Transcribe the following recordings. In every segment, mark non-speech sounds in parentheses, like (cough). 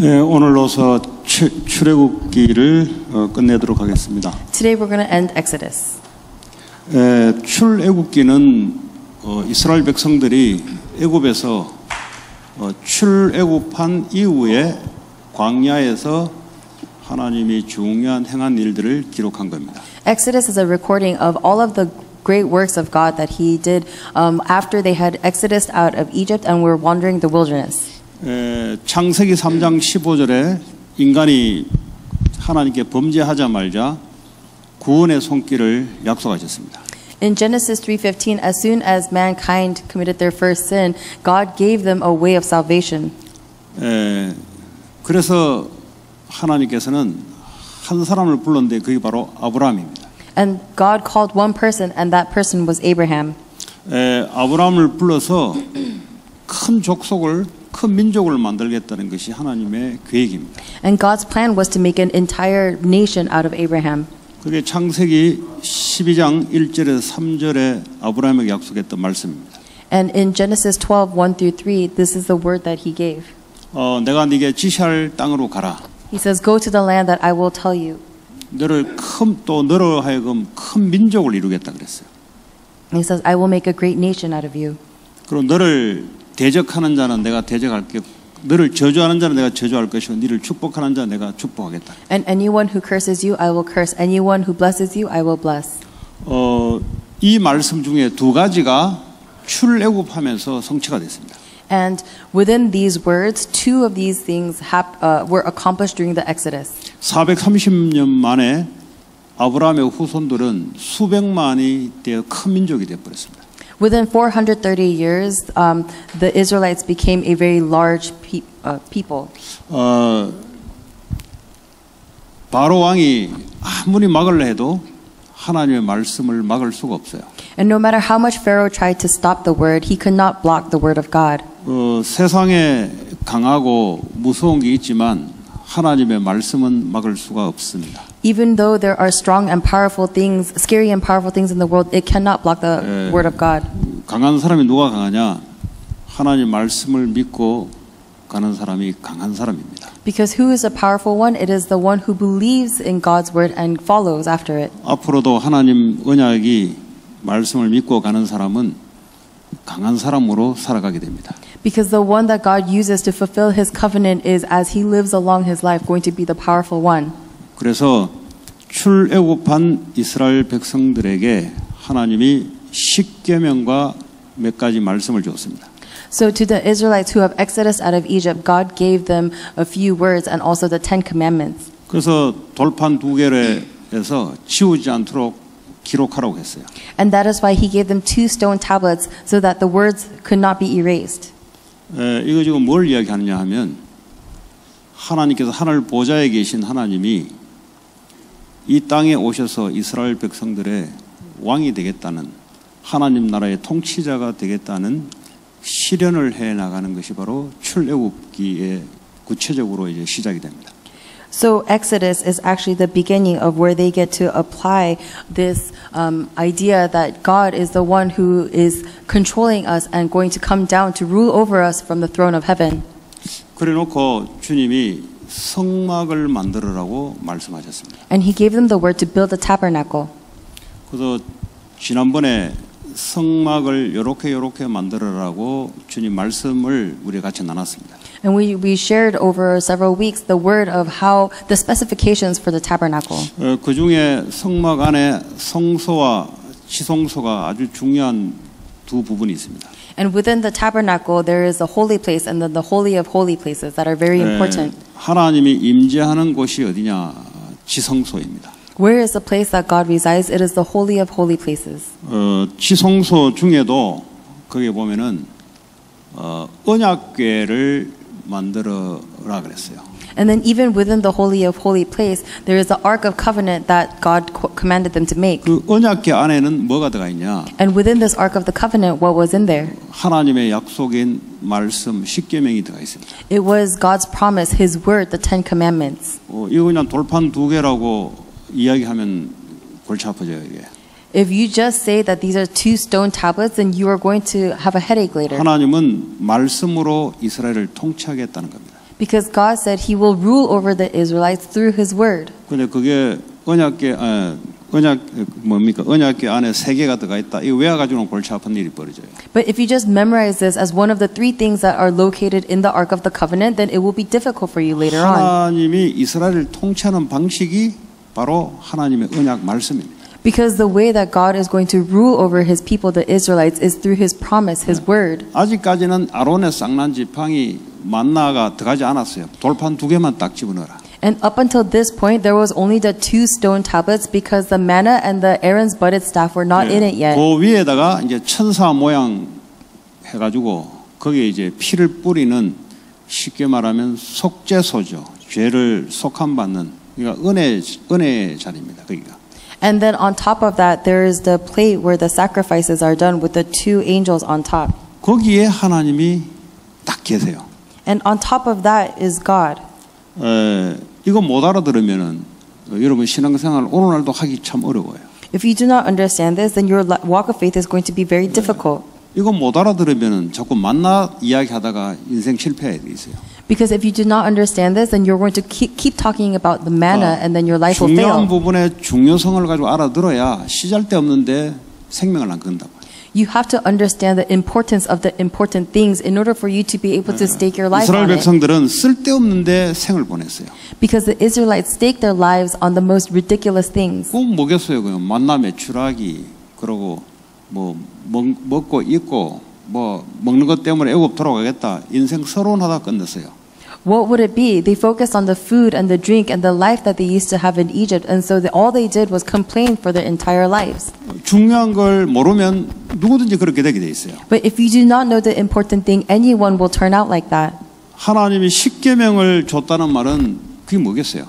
예, 오늘로서 출- 출애굽기를 어, 끝내도록 하겠습니다. Today we're going to end Exodus. 예, 출애굽기는 어, 이스라엘 백성들이 애굽에서 어, 출애굽한 이후에 광야에서 하나님이 중요한 행한 일들을 기록한 겁니다. Exodus is a recording of all of the great works of God that He did um, after they had exodus out of Egypt and were wandering the wilderness. 에, 창세기 3장 15절에 인간이 하나님께 범죄하자 말자 구원의 손길을 약속하셨습니다. In Genesis 3:15, as soon as mankind committed their first sin, God gave them a way of salvation. 에, 그래서 하나님께서는 한 사람을 불렀는데 그게 바로 아브라함입니다. And God called one person and that person was Abraham. 에, 아브라함을 불러서 큰 족속을 큰 민족을 만들겠다는 것이 하나님의 계획입니다. And God's plan was to make an entire nation out of Abraham. 그게 창세기 12장 1절에서 3절에 아브라함에게 약속했던 말씀입니다. And in Genesis 12, 1 through 3, this is the word that he gave. 어, 내가 네게 지시할 땅으로 가라. He says, Go to the land that I will tell you. 너를 큰또 너로 하여금 큰 민족을 이루겠다 그랬어요. He says, I will make a great nation out of you. 그리고 너를 대적하는 자는 내가 대적할게. 너를 저주하는 자는 내가 저주할 것이고 너를 축복하는 자는 내가 축복하겠다. And anyone who curses you, I will curse. Anyone who blesses you, I will bless. 어, 이 말씀 중에 두 가지가 출애굽하면서 성취가 됐습니다. And within these words, two of these things hap- uh, were accomplished during the Exodus. 430년 만에 아브라함의 후손들은 수백만이 되어 큰 민족이 되어 버렸습니다. Within 430 years, um, the Israelites became a very large pe- uh, people. 어, 바로 왕이 아무리 막으려 해도 하나님의 말씀을 막을 수가 없어요. And no matter how much Pharaoh tried to stop the word, he could not block the word of God. 어, 세상에 강하고 무서운 게 있지만 하나님의 말씀은 막을 수가 없습니다. Even though there are strong and powerful things, scary and powerful things in the world, it cannot block the 예. word of God. 강한 사람이 누가 강하냐? 하나님 말씀을 믿고 가는 사람이 강한 사람입니다. Because who is a powerful one? It is the one who believes in God's word and follows after it. 앞으로도 하나님 언약이 말씀을 믿고 가는 사람은 강한 사람으로 살아가게 됩니다. Because the one that God uses to fulfill his covenant is, as he lives along his life, going to be the powerful one. 그래서 출애굽한 이스라엘 백성들에게 하나님이 십계명과 몇 가지 말씀을 주었습니다. So to the Israelites who have exodus out of Egypt, God gave them a few words and also the Ten Commandments. 그래서 돌판 두 개에서 지우지 않도록 기록하라고 했어요. And that is why he gave them two stone tablets so that the words could not be erased. 에, 이거 지금 뭘 이야기하느냐 하면 하나님께서 하늘 보좌에 계신 하나님이 이 땅에 오셔서 이스라엘 백성들의 왕이 되겠다는 하나님 나라의 통치자가 되겠다는 실현을 해 나가는 것이 바로 출애굽기에 구체적으로 이제 시작이 됩니다. So Exodus is actually the beginning of where they get to apply this um, idea that God is the one who is controlling us and going to come down to rule over us from the throne of heaven. 그래놓고 주님이 성막을 만들으라고 말씀하셨습니다. And he gave them the word to build a tabernacle. 그래서 지난번에 성막을 요렇게 요렇게 만들어라고 주님 말씀을 우리 같이 나눴습니다. And we, we shared over several weeks the word of how the specifications for the tabernacle. 어, 그 중에 성막 안에 성소와 지성소가 아주 중요한 두 부분이 있습니다. And within the tabernacle, there is the holy place and then the holy of holy places that are very 에, important. 하나님이 임재하는 곳이 어디냐? 지성소입니다. Where is the place that God resides? It is the holy of holy places. 어, 지성소 중에도 거기에 보면은 어, 언약궤를 만들어라 그랬어요. And then even within the holy of holy place, there is the ark of covenant that God co- commanded them to make. 그 언약궤 안에는 뭐가 들어가 있냐? And within this ark of the covenant, what was in there? 하나님의 약속인 말씀 십계명이 들어가 있습니다. It was God's promise, His word, the Ten Commandments. 어, 이거 그냥 돌판 두 개라고 이야기하면 골치 아파져요 이게. If you just say that these are two stone tablets, then you are going to have a headache later. 하나님은 말씀으로 이스라엘을 통치하겠다는 겁니다. because God said he will rule over the Israelites through his word. 근데 그게 언약궤 아, 언약 뭡니까? 언약궤 안에 세 개가 들어가 있다. 이 골치 아픈 일이 벌어져요. But if you just memorize this as one of the three things that are located in the Ark of the Covenant, then it will be difficult for you later on. 하나님이 이스라엘을 통치하는 방식이 바로 하나님의 언약 말씀입니다. Because the way that God is going to rule over his people, the Israelites, is through his promise, his word. 아직까지는 아론의 쌍난 지팡이 만나가 들어가지 않았어요. 돌판 두 개만 딱 집어넣어라. And up until this point, there was only the two stone tablets because the manna and the Aaron's budded staff were not in it yet. 그 위에다가 이제 천사 모양 해가지고 거기에 이제 피를 뿌리는 쉽게 말하면 속죄소죠. 죄를 속함 받는 그러니까 은혜 은혜의 자리입니다. 거기가. And then on top of that, there is the plate where the sacrifices are done with the two angels on top. 거기에 하나님이 딱 계세요. And on top of that is God. 에, 이거 못 알아들으면은 어, 여러분 신앙생활 오늘날도 하기 참 어려워요. If you do not understand this, then your li- walk of faith is going to be very difficult. 이거 못 알아들으면은 자꾸 만나 이야기하다가 인생 실패해 있어요. Because if you do not understand this, then you're going to keep, keep talking about the manna and then your life will 중요한 fail. 부분의 중요성을 가지고 알아들어야 시잘데 없는데 생명을 안 건다고. You have to understand the importance of the important things in order for you to be able to stake your life 이스라엘 on it. 백성들은 쓸데없는데 생을 보냈어요. Because the Israelites staked their lives on the most ridiculous things. 꼭 뭐겠어요? 그냥 만나 매출하기 그러고 뭐 먹, 먹고 입고 뭐 먹는 것 때문에 애굽 돌아가겠다. 인생 서론하다 끝냈어요. What would it be? They focused on the food and the drink and the life that they used to have in Egypt, and so the, all they did was complain for their entire lives. 중요한 걸 모르면 누구든지 그렇게 되게 돼 있어요. But if you do not know the important thing, anyone will turn out like that. 하나님이 십계명을 줬다는 말은 그게 뭐겠어요?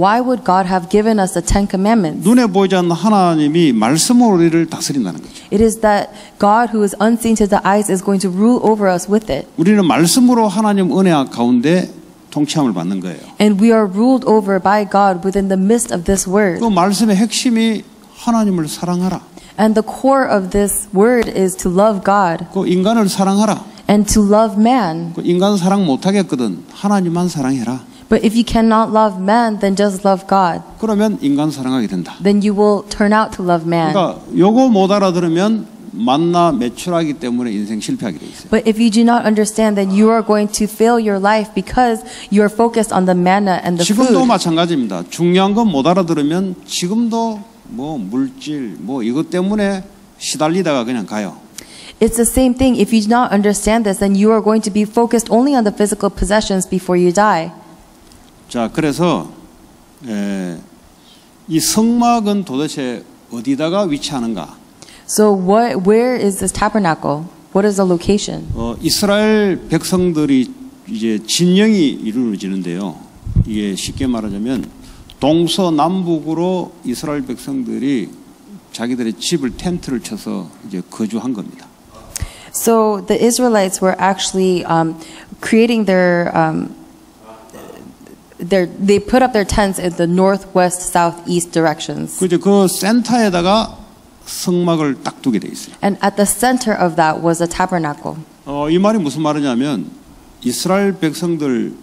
Why would God have given us the Ten Commandments? 눈에 보이지 않는 하나님이 말씀으로 우리를 다스린다는 거죠. It is that God, who is unseen to the eyes, is going to rule over us with it. 우리는 말씀으로 하나님 은혜 가운데 통치함을 받는 거예요. And we are ruled over by God within the midst of this word. 그 말씀의 핵심이 하나님을 사랑하라. And the core of this word is to love God 그 인간을 사랑하라. and to love man. 그 인간 사랑 못하겠거든. 하나님만 사랑해라. But if you cannot love man, then just love God. 그러면 인간 사랑하게 된다. Then you will turn out to love man. 그러니까 요거 못 알아들으면 만나 매출하기 때문에 인생 실패하게 돼 있어요. But if you do not understand, then you are going to fail your life because you are focused on the manna and the 지금도 food. 마찬가지입니다. 중요한 건 못 알아들으면 지금도 뭐 물질 뭐 이것 때문에 시달리다가 그냥 가요. It's the same thing. If you do not understand this, then you are going to be focused only on the physical possessions before you die. 자, 그래서 에, 이 성막은 도대체 어디다가 위치하는가? So what, where is this tabernacle? What is the location? 어, 이스라엘 백성들이 이제 진영이 이루어지는데요. 이게 쉽게 말하자면 동서남북으로 이스라엘 백성들이 자기들의 집을 텐트를 쳐서 이제 거주한 겁니다. So the Israelites were actually um, creating their, um, their, they put up their tents in the northwest, southeast directions. 그 이제 그 센터에다가 성막을 딱 두게 돼 있어요. And at the center of that was a tabernacle. 어, 이 말이 무슨 말이냐면 이스라엘 백성들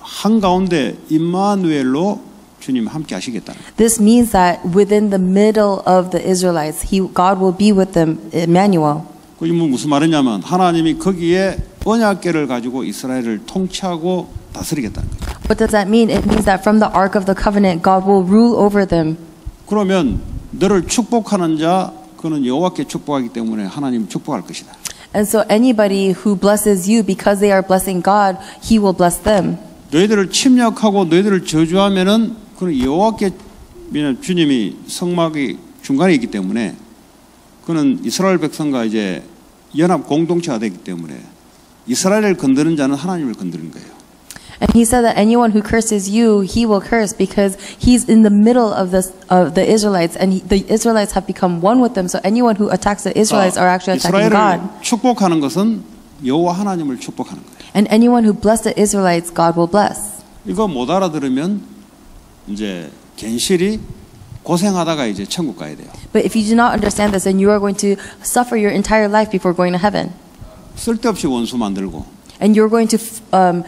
한 가운데 임마누엘로 주님 함께 하시겠다는 거예요. This means that within the middle of the Israelites, he, God will be with them, Emmanuel. 뭐 무슨 말이냐면 하나님이 거기에 언약궤를 가지고 이스라엘을 통치하고 다스리겠다는 거예요. What does that mean? It means that from the Ark of the Covenant, God will rule over them. 그러면 너를 축복하는 자 그는 여호와께 축복하기 때문에 하나님 축복할 것이다. And so anybody who blesses you because they are blessing God, he will bless them. 너희들을 침략하고 너희들을 저주하면은 그는 여호와께 왜냐면 주님이 성막이 중간에 있기 때문에 그는 이스라엘 백성과 이제 연합 공동체가 되기 때문에 이스라엘을 건드는 자는 하나님을 건드는 거예요. And he said that anyone who curses you, he will curse because he's in the middle of the, of the Israelites and he, the Israelites have become one with them. So anyone who attacks the Israelites are actually attacking God. 이스라엘을 축복하는 것은 여호와 하나님을 축복하는 거예요. And anyone who bless the Israelites, God will bless. 이거 못 알아들으면 이제 괜시리 고생하다가 이제 천국 가야 돼요. But if you do not understand this, then you are going to suffer your entire life before going to heaven. 쓸데없이 원수 만들고 And you're going to um,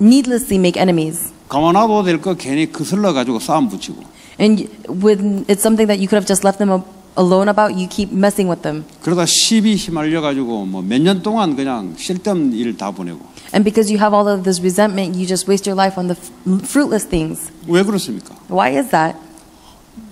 needlessly make enemies. 가만 놔도 될 거 괜히 거슬러 가지고 싸움 붙이고 And when it's something that you could have just left them a- alone about, you keep messing with them. 그러다 시비 휘말려 가지고 뭐 몇 년 동안 그냥 쓸데없는 일 다 보내고 And because you have all of this resentment, you just waste your life on the f- fruitless things. 왜 그렇습니까? Why is that?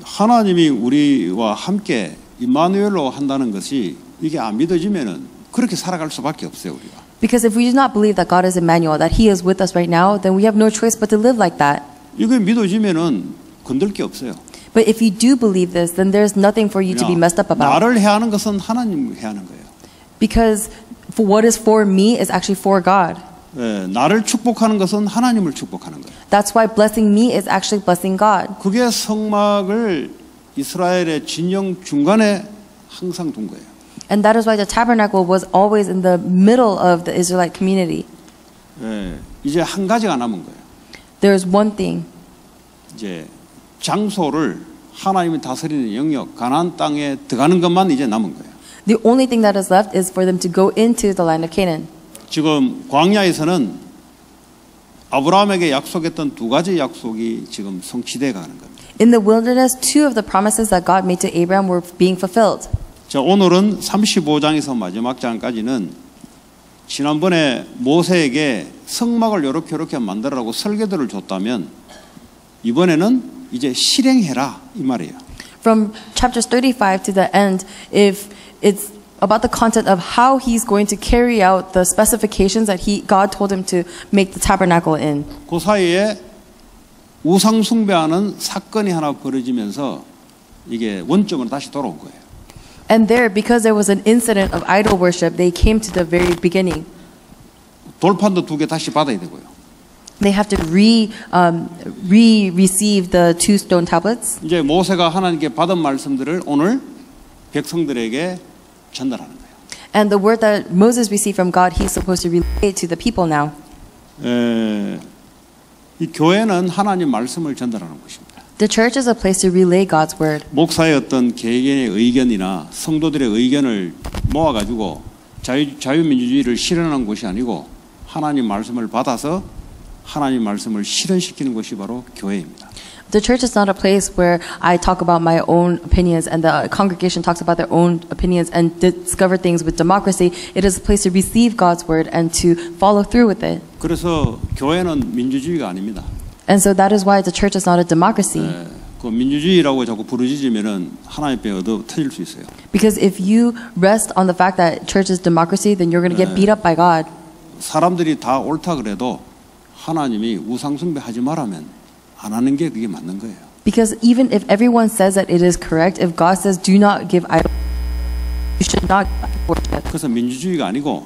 하나님이 우리와 함께 임마누엘로 한다는 것이 이게 안 믿어지면은 그렇게 살아갈 수밖에 없어요 우리가. Because if we do not believe that God is Emmanuel, that He is with us right now, then we have no choice but to live like that. 이게 믿어지면은 건들 게 없어요. But if you do believe this, then there's nothing for you to be 그냥 messed up about. 나를 해하는 것은 하나님 해하는 거예요. Because for what is for me is actually for God. 예, 나를 축복하는 것은 하나님을 축복하는 거예요. That's why blessing me is actually blessing God. 그게 성막을 이스라엘의 진영 중간에 항상 둔 거예요. And that is why the tabernacle was always in the middle of the Israelite community. 예, 이제 한 가지가 남은 거예요. There's one thing. 이제 장소를 하나님이 다스리는 영역, 가나안 땅에 들어가는 것만 이제 남은 거예요. The only thing that is left is for them to go into the land of Canaan. 지금 광야에서는 아브라함에게 약속했던 두 가지 약속이 지금 성취돼 가는 겁니다. In the wilderness, two of the promises that God made to Abraham were being fulfilled. 자, 오늘은 35장에서 마지막 장까지는 지난번에 모세에게 성막을 이렇게 이렇게 만들라고 설계도를 줬다면 이번에는 이제 실행해라 이 말이에요. From chapters 35 to the end, if it's about the content of how he's going to carry out the specifications that he God told him to make the tabernacle in. 그 사이에 우상 숭배하는 사건이 하나 벌어지면서 이게 원점으로 다시 돌아온 거예요. And there, because there was an incident of idol worship, they came to the very beginning. 돌판도 두 개 다시 받아야 되고요. They have to re um, re receive the two stone tablets. 이제 모세가 하나님께 받은 말씀들을 오늘 백성들에게 전달하는 거예요. And the word that Moses received from God, he's supposed to relay to the people now. 에, 이 교회는 하나님 말씀을 전달하는 것입니다. The church is a place to relay God's word. 목사의 어떤 개개인의 의견이나 성도들의 의견을 모아가지고 자유, 자유민주주의를 실현하는 곳이 아니고 하나님 말씀을 받아서 하나님 말씀을 실현시키는 것이 바로 교회입니다. The church is not a place where I talk about my own opinions and the congregation talks about their own opinions and discover things with democracy. It is a place to receive God's word and to follow through with it. 그래서 교회는 민주주의가 아닙니다. And so that is why the church is not a democracy. 에, 그 민주주의라고 자꾸 부르짖으면은 하나님 께 얻어 터질 수 있어요. Because if you rest on the fact that church is democracy, then you're going to get beat up by God. 사람들이 다 옳다 그래도 하나님이 우상 숭배하지 말라면 안 하는 게 그게 맞는 거예요. Because even if everyone says that it is correct, if God says do not give idol, you should not worship. 그래서 민주주의가 아니고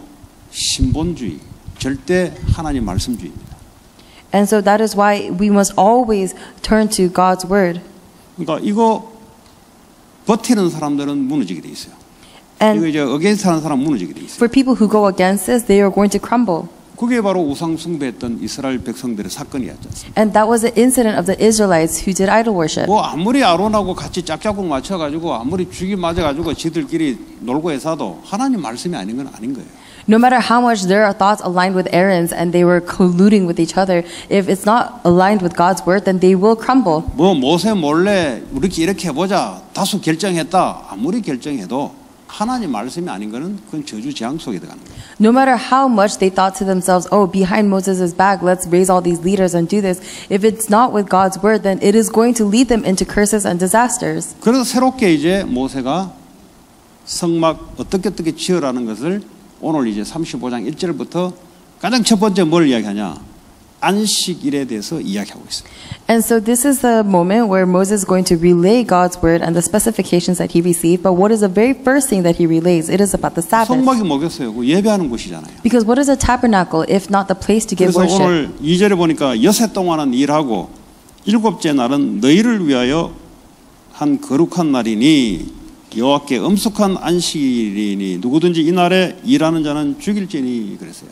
신본주의, 절대 하나님 말씀주의입니다. And so that is why we must always turn to God's word. 그러니까 이거 버티는 사람들은 무너지게 돼 있어요. 이거 And 이제 어게인스트 하는 사람 무너지게 돼 있어요. for people who go against this, they are going to crumble. 그게 바로 우상 숭배했던 이스라엘 백성들의 않습니까? And that was the incident of the Israelites who did idol worship. 뭐 아무리 아론하고 같이 짝짝꿍 맞춰 가지고 아무리 죽이 맞아 가지고 지들끼리 놀고 해서도 하나님 말씀이 아닌 건 아닌 거예요. No matter how much their thoughts aligned with Aaron's and they were colluding with each other, if it's not aligned with God's word, then they will crumble. 뭐 모세 몰래 우리끼리 이렇게 해보자 다수 결정했다 아무리 결정해도 하나님 말씀이 아닌 거는 그건 저주 재앙 속에 들어가는 거예요. No matter how much they thought to themselves, oh, behind Moses' back, let's raise all these leaders and do this. If it's not with God's word, then it is going to lead them into curses and disasters. 그래서 새롭게 이제 모세가 성막 어떻게 어떻게 지으라는 것을 오늘 이제 35장 1절부터 가장 첫 번째 뭘 이야기하냐 안식일에 대해서 이야기하고 있습니다. And so this is the moment where Moses is going to relay God's word and the specifications that he received. But what is the very first thing that he relays? It is about the Sabbath. 성막이 뭐겠어요? 그 예배하는 곳이잖아요. Because what is a tabernacle if not the place to give 그래서 worship? 오늘 2절에 보니까 여세 동안은 일하고 일곱째 날은 너희를 위하여 한 거룩한 날이니 여호와께 엄숙한 안식일이니 누구든지 이 날에 일하는 자는 죽일지니 그랬어요.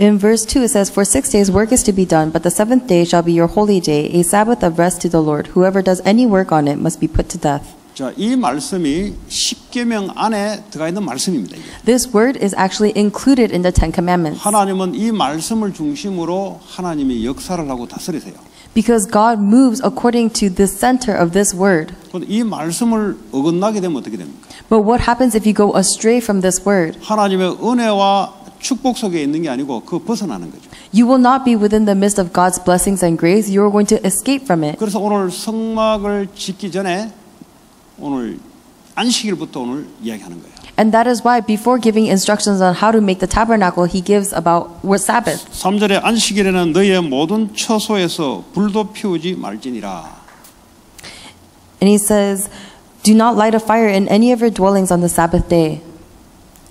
In verse 2, it says, For six days work is to be done, but the seventh day shall be your holy day, a Sabbath of rest to the Lord. Whoever does any work on it must be put to death. 자, 이 말씀이 십계명 안에 들어가 있는 말씀입니다. 이게. This word is actually included in the Ten Commandments. 하나님은 이 말씀을 중심으로 하나님이 역사를 하고 다스리세요. Because God moves according to the center of this word. 그런데 이 말씀을 어긋나게 되면 어떻게 됩니까? But what happens if you go astray from this word? 하나님의 은혜와 축복 속에 있는 게 아니고 그 벗어나는 거죠. You will not be within the midst of God's blessings and grace. You are going to escape from it. 그래서 오늘 성막을 짓기 전에 오늘 안식일부터 오늘 이야기하는 거예요. And that is why before giving instructions on how to make the tabernacle, he gives about what Sabbath. 3절에 안식일에는 너희의 모든 처소에서 불도 피우지 말지니라. And he says, Do not light a fire in any of your dwellings on the Sabbath day.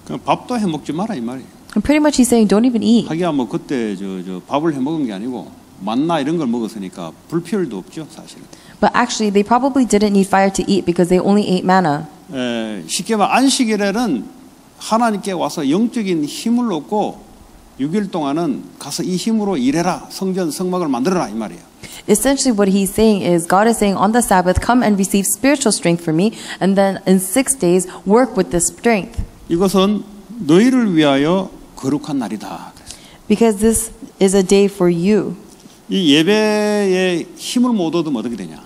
그 밥도 해 먹지 마라 이 말이에요. And pretty much he's saying, Don't even eat. 하기야 뭐 그때 저, 저 밥을 해 먹은 게 아니고 만나 이런 걸 먹었으니까 불 피울 도 없죠 사실은. But actually, they probably didn't need fire to eat because they only ate manna. 에, 쉽게 말 안식일에는 하나님께 와서 영적인 힘을 얻고 6일 동안은 가서 이 힘으로 일해라 성전 성막을 만들어라 이 말이에요. Essentially, what he's saying is God is saying on the Sabbath, come and receive spiritual strength from me, and then in six days, work with this strength. 이것은 너희를 위하여 거룩한 날이다. Because this is a day for you. 이 예배에 힘을 못 얻으면 어떻게 되냐?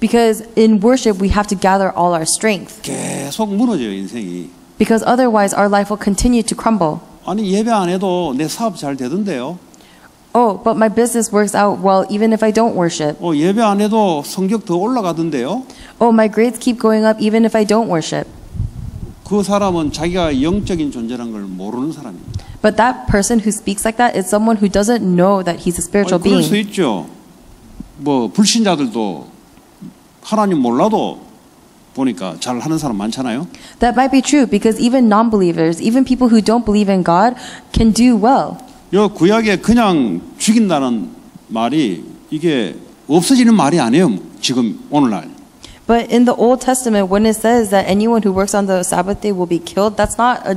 Because in worship, we have to gather all our strength. 계속 무너져요 인생이. Because otherwise, our life will continue to crumble. 아니 예배 안 해도 내 사업 잘 되던데요. Oh, but my business works out well even if I don't worship. 어, 예배 안 해도 성적 더 올라가던데요. Oh, my grades keep going up even if I don't worship. 그 사람은 자기가 영적인 존재라는 걸 모르는 사람입니다. But that person who speaks like that is someone who doesn't know that he's a spiritual 아니, 그럴 수 being. 있죠. 뭐 불신자들도 하나님 몰라도 보니까 잘 하는 사람 많잖아요. That might be true because even non believers, even people who don't believe in God, can do well. 요 구약에 그냥 죽인다는 말이 이게 없어지는 말이 아니에요. 지금 오늘날. But in the Old Testament, when it says that anyone who works on the Sabbath day will be killed, that's not a,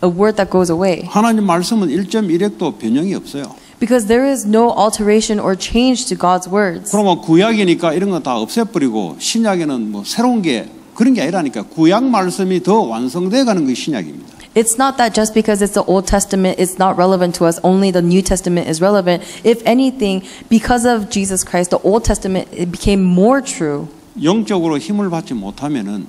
a word that goes away. 하나님 말씀은 1.1핵도 변형이 없어요. Because there is no alteration or change to God's words. 그러면 구약이니까 이런 거 다 없애버리고 신약에는 뭐 새로운 게 그런 게 아니라니까 구약 말씀이 더 완성돼 가는 것이 신약입니다. It's not that just because it's the Old Testament, it's not relevant to us, only the New Testament is relevant. If anything, because of Jesus Christ, the Old Testament it became more true. 영적으로 힘을 받지 못하면은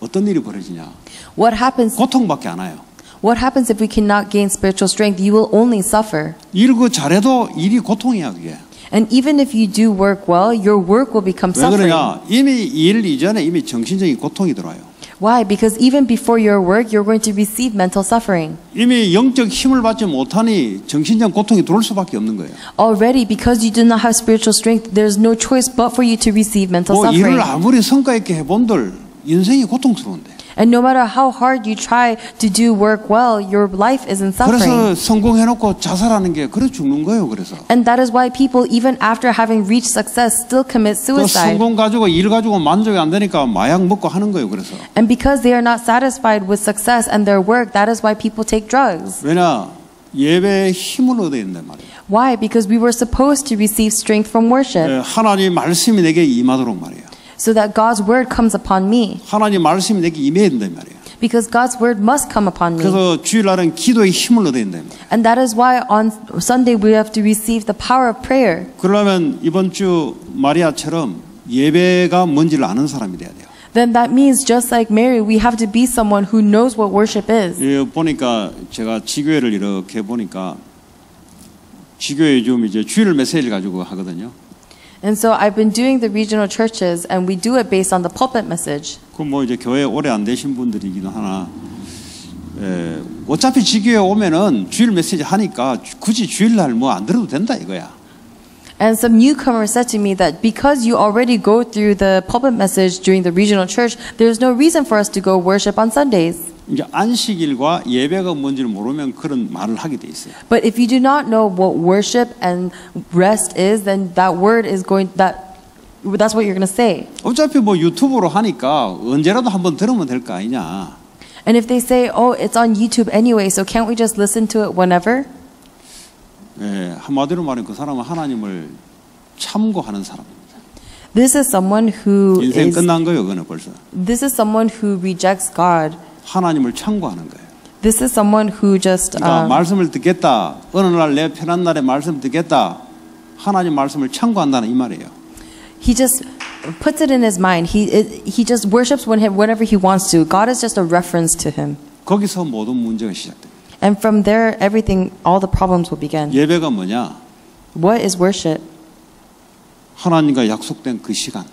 어떤 일이 벌어지냐? What happens 고통밖에 안 와요. what happens if we cannot gain spiritual strength? You will only suffer. 일그 잘해도 일이 고통이야 그게. And even if you do work well, your work will become 왜 suffering. 그러냐? 이미 일 이전에 이미 정신적인 고통이 들어와요. Why? Because even before your work, you're going to receive mental suffering. 이미 영적 힘을 받지 못하니 정신적 고통이 들어올 수밖에 없는 거예요. Already, because you do not have spiritual strength, there's no choice but for you to receive mental 뭐 suffering. 일을 아무리 성과 있게 해본들 인생이 고통스러운데. And no matter how hard you try to do work well, your life is in suffering. 그래서 성공해놓고 자살하는 게 그래 죽는 거예요. 그래서. And that is why people, even after having reached success, still commit 그 suicide. 성공 가지고 일 가지고 만족이 안 되니까 마약 먹고 하는 거예요. 그래서. And because they are not satisfied with success and their work, that is why people take drugs. 왜냐? 예배에 힘을 얻어야 된단 말이에요. Why? Because we were supposed to receive strength from worship, 예, 하나님 말씀이 내게 임하도록 말이에요. So that God's word comes upon me. 하나님 말씀이 내게 임해야 된단 말이에요. Because God's word must come upon me. 그래서 주일날은 기도의 힘을 얻어야 말이에요. And that is why on Sunday we have to receive the power of prayer. 그러려면 이번 주 마리아처럼 예배가 뭔지를 아는 사람이 돼야 돼요. Then that means just like Mary, we have to be someone who knows what worship is. 예, 보니까 제가 지교회를 이렇게 보니까 지교회 좀 이제 주일 메시지를 가지고 하거든요. And so I've been doing the regional churches and we do it based on the pulpit message. 그 뭐 이제 교회 오래 안 되신 분들이기도 하나 에, 어차피 지교회 오면은 주일 메시지 하니까 주- 굳이 주일날 뭐 안 들어도 된다 이거야. And some newcomers said to me that because you already go through the pulpit message during the regional church, there's no reason for us to go worship on Sundays. 이제 안식일과 예배가 뭔지를 모르면 그런 말을 하게 돼 있어요. But if you do not know what worship and rest is, then that word is going that that's what you're going to say. 어차피 뭐 유튜브로 하니까 언제라도 한번 들으면 될 거 아니냐. And if they say, "Oh, it's on YouTube anyway, so can't we just listen to it whenever?" 예, 한마디로 말하면 그 사람은 하나님을 참고하는 사람입니다. This is someone who 인생 is 끝난 거예요, 그거는 벌써. this is someone who rejects God. 하나님을 참고하는 거예요. This is someone who just 그러니까 um, 말씀을 듣겠다. 어느 날 내 편한 날에 말씀 듣겠다. 하나님 말씀을 참고한다는 이 말이에요. he just puts it in his mind. He he just worships when he, whenever he wants to. God is just a reference to him. 거기서 모든 문제가 시작돼요. And from there everything all the problems will begin. 예배가 뭐냐? What is worship? 하나님과 약속된 그 시간.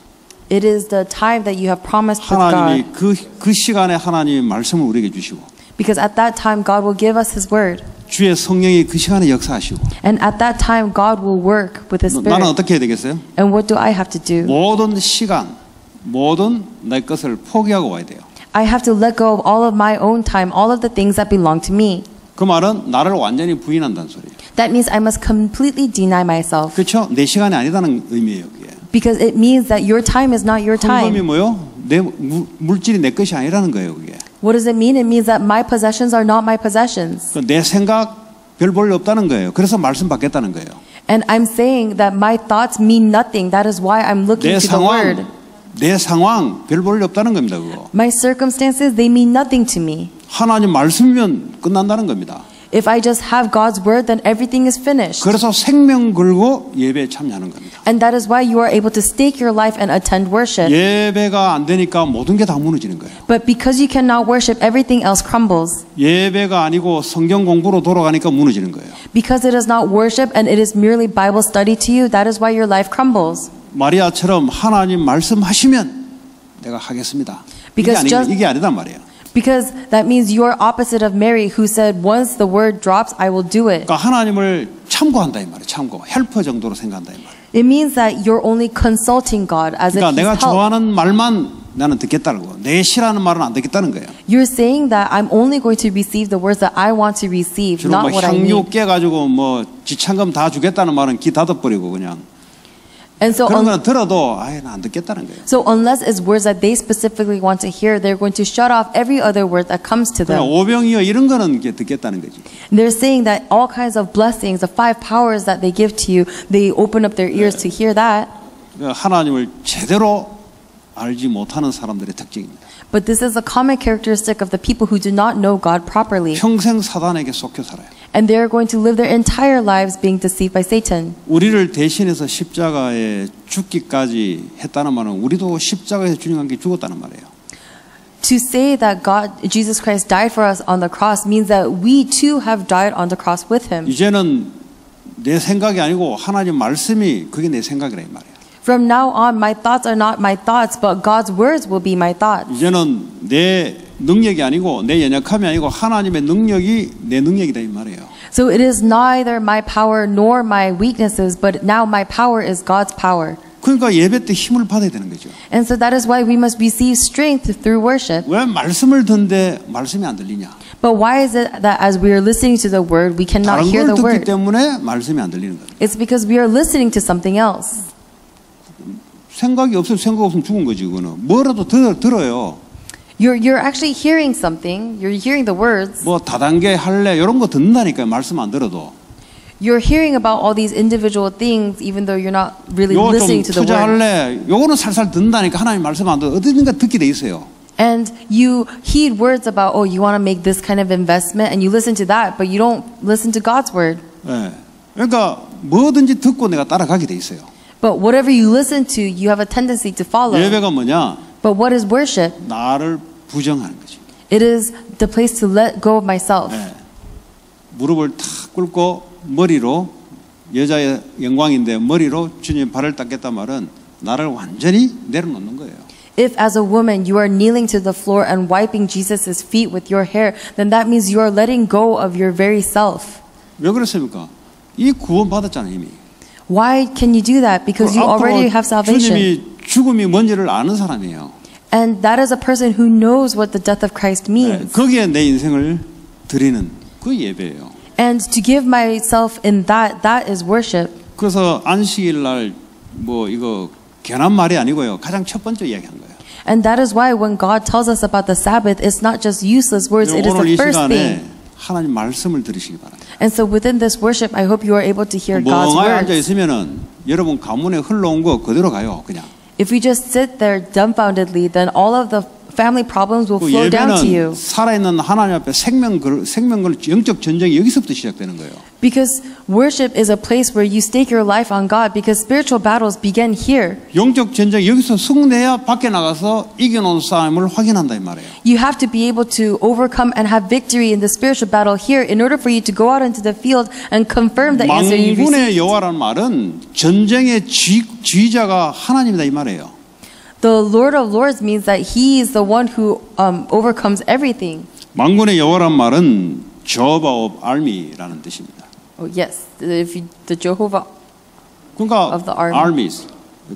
It is the time that you have promised with 하나님이 God. 그, 그 시간에 하나님의 말씀을 우리에게 주시고 Because at that time God will give us his word. 주의 성령이 그 시간에 역사하시고 And at that time God will work with his 나는 spirit. 어떻게 해야 되겠어요? And what do I have to do? 모든 시간, 모든 내 것을 포기하고 와야 돼요. I have to let go of all of my own time, all of the things that belong to me. 그 말은 나를 완전히 부인한다는 소리예요. That means I must completely deny myself. 그렇죠? 내 시간이 아니다는 의미예요. 그게. Because it means that your time is not your 헌금이 time. 뭐요? 내 무- 물질이 내 것이 아니라는 거예요. 그게. What does it mean? It means that my possessions are not my possessions. 그내 생각 별 볼 일 없다는 거예요. 그래서 말씀 받겠다는 거예요. And I'm saying that my thoughts mean nothing. That is why I'm looking 내 to the word. 상황, 내 상황 별 볼 일 없다는 겁니다. 그거. My circumstances, they mean nothing to me. 하나님 말씀이면 끝난다는 겁니다. If I just have God's word, then everything is finished. 그래서 생명 걸고 예배에 참여하는 겁니다. And that is why you are able to stake your life and attend worship. 예배가 안 되니까 모든 게 다 무너지는 거예요. But because you cannot worship, everything else crumbles. 예배가 아니고 성경 공부로 돌아가니까 무너지는 거예요. Because it is not worship and it is merely Bible study to you, that is why your life crumbles. 마리아처럼 하나님 말씀하시면 내가 하겠습니다. 이게, Because 아니, just- 이게 아니단 말이에요. Because that means you are opposite of Mary, who said, Once the word drops, I will do it. 그러니까 하나님을 참고한다 이 말이에요. 참고. 헬퍼 정도로 생각한다 이 말이에요. It means that you're only consulting God as if 그러니까 He's 내가 help. 좋아하는 말만 나는 듣겠다는 거. 내 싫어하는 말은 안 듣겠다는 거예요. You're saying that I'm only going to receive the words that I want to receive, 주로 not 뭐 what I 향유 need. 깨가지고 뭐 지창금 다 주겠다는 말은 귀 닫아버리고 그냥 And so, 그런 un- 거는 들어도 아예 나안 듣겠다는 거예요. so unless it's words that they specifically want to hear, they're going to shut off every other word that comes to 그냥 them. 오병이어 이런 거는 이게 듣겠다는 거지. They're saying that all kinds of blessings, the five powers that they give to you, they open up their ears to hear that. 그러니까 하나님을 제대로 알지 못하는 사람들의 특징입니다. But this is a common characteristic of the people who do not know God properly. 평생 사단에게 속혀 살아요. And they're going to live their entire lives being deceived by Satan. 우리를 대신해서 십자가에 죽기까지 했다는 말은 우리도 십자가에서 주님과 함께 죽었다는 말이에요. To say that God, Jesus Christ died for us on the cross means that we too have died on the cross with him. 이제는 내 생각이 아니고 하나님 말씀이 그게 내 생각이라 이 말이에요. From now on, my thoughts are not my thoughts, but God's words will be my thoughts. 이제는 내 능력이 아니고 내 연약함이 아니고 하나님의 능력이 내 능력이다 이 말이에요. So it is neither my power nor my weaknesses, but now my power is God's power. 그러니까 예배 때 힘을 받아야 되는 거죠. And so that is why we must receive strength through worship. 왜 말씀을 듣는데 말씀이 안 들리냐? But why is it that as we are listening to the word, we cannot 다른 hear 걸 the 듣기 word? 때문에 말씀이 안 들리는 거예요. It's because we are listening to something else. 생각이 없으면 생각 없으면 죽은 거지 그거는. 뭐라도 들, 들어요. You're, you're actually hearing something, you're hearing the words, 뭐 다단계 할래 이런 거 듣는다니까요. 말씀 안 들어도. you're hearing about all these individual things, even though you're not really 요거 좀 listening to the word. 투자할래. 요거는 살살 듣는다니까 하나님 말씀 안 들어. 어디든가 듣게 돼 있어요. And you heed words about, oh, you want to make this kind of investment, and you listen to that, but you don't listen to God's word. 예. 그러니까 뭐든지 듣고 내가 따라가게 돼 있어요. But whatever you listen to, you have a tendency to follow. 예배가 뭐냐? But what is worship? 나를 부정하는 거지. It is the place to let go of myself. 예. 무릎을 탁 꿇고 머리로 여자의 영광인데 머리로 주님 발을 닦겠단 말은 나를 완전히 내려놓는 거예요. If, as a woman, you are kneeling to the floor and wiping Jesus' feet with your hair, then that means you are letting go of your very self. 왜 그랬습니까? 이 구원 받았잖아요 이미. Why can you do that? Because you already have salvation. 주님이 죽음이 뭔지를 아는 사람이에요. And that is a person who knows what the death of Christ 네, means. 거기에 내 인생을 드리는 그 예배예요. And to give myself in that, that is worship. 그래서 안식일 날 뭐 이거 괜한 말이 아니고요. 가장 첫 번째 이야기한 거예요. And that is why when God tells us about the Sabbath, it's not just useless words, it is 오늘 the 이 first 시간에 thing. 하나님 말씀을 들으시기 바랍니다. And so within this worship, I hope you are able to hear God's 멍하니 앉아 words. 있으면은 여러분 가문에 흘러온 거 그대로 가요. 그냥 If we just sit there dumbfoundedly, then all of the family problems will flow down to you. 살아있는 하나님 앞에 영적 전쟁이 여기서부터 시작되는 거예요. Because worship is a place where you stake your life on God because spiritual battles begin here. 영적 전쟁 여기서 승리해야 밖에 나가서 이겨놓은 싸움을 확인한다 이 말이에요. You have to be able to overcome and have victory in the spiritual battle here in order for you to go out into the field and confirm the answer you received. 만군의 여호와라는 말은 전쟁의 지휘자가 하나님이다 이 말이에요. The Lord of Lords means that He is the one who um, overcomes everything. 망군의 여호와란 말은 Jehovah of Army라는 뜻입니다. Oh yes, if you, the Jehovah. 그러니까 Of the army. armies.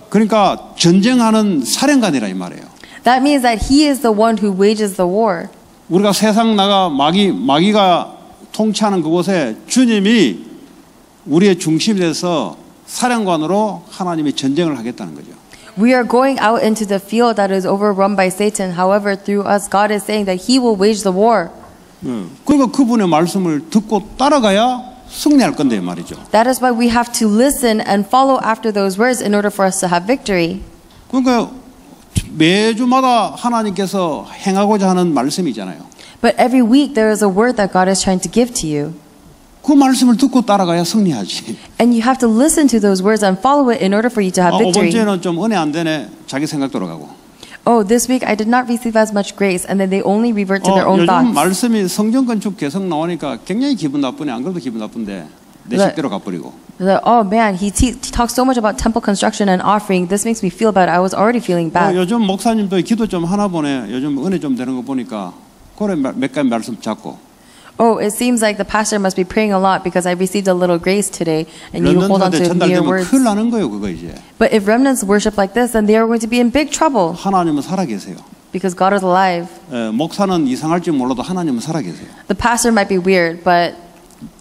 그러니까 전쟁하는 사령관이라 이 말이에요. That means that He is the one who wages the war. 우리가 세상 나가 마귀 마귀가 통치하는 그곳에 주님이 우리의 중심이 돼서 사령관으로 하나님이 전쟁을 하겠다는 거죠. We are going out into the field that is overrun by Satan. However, through us, God is saying that He will wage the war. 그러니까 그분의 말씀을 듣고 따라가야 승리할 건데 말이죠. That is why we have to listen and follow after those words in order for us to have victory. 그러니까 매주마다 하나님께서 행하고자 하는 말씀이 있잖아요. But every week, there is a word that God is trying to give to you. 그 말씀을 듣고 따라가야 승리하지. And you have to listen to those words and follow it in order for you to 아, have victory. 주에는 좀 은혜 안 되네. 자기 생각 돌아가고. Oh, this week I did not receive as much grace, and then they only revert to 어, their own 요즘 thoughts. 말씀이 성경 건축 계속 나오니까 굉장히 기분 나쁘네. 안 그래도 기분 나쁜데 내 네. 식대로 가버리고. Like, oh man, he, te- he talks so much about temple construction and offering. This makes me feel bad. I was already feeling 어, bad. 요즘 목사님도 기도 좀 하나 보네. 요즘 은혜 좀 되는 거 보니까 그래 몇 가지 말씀 잡고 Oh, it seems like the pastor must be praying a lot because I received a little grace today, and you hold on 런던한테 to mere 전달되면 words. 큰일 나는 거예요. 그거 이제 But if remnants worship like this, then they are going to be in big trouble 하나님은 살아계세요. because God is alive. 에, 목사는 이상할지 몰라도 하나님은 살아계세요. The pastor might be weird, but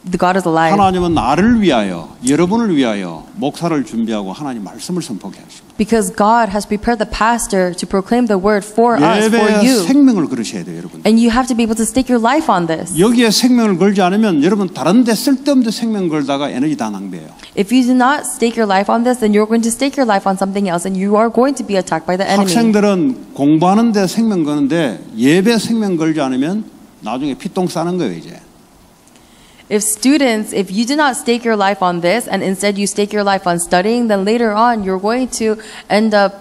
the God is alive. 하나님은 나를 위하여 여러분을 위하여 목사를 준비하고 하나님 말씀을 선포하게 하십니다. Because God has prepared the pastor to proclaim the word for us, for you. 생명을 걸으셔야 돼요, 여러분. And you have to be able to stake your life on this. 여기에 생명을 걸지 않으면 여러분 다른 데 쓸데없는 생명 걸다가 에너지 다 낭비해요. If you do not stake your life on this, then you're going to stake your life on something else, and you are going to be attacked by the enemy. 학생들은 공부하는 데 생명 거는데 예배 생명 걸지 않으면 나중에 피똥 싸는 거예요, 이제. If students, if you do not stake your life on this, and instead you stake your life on studying, then later on you're going to end up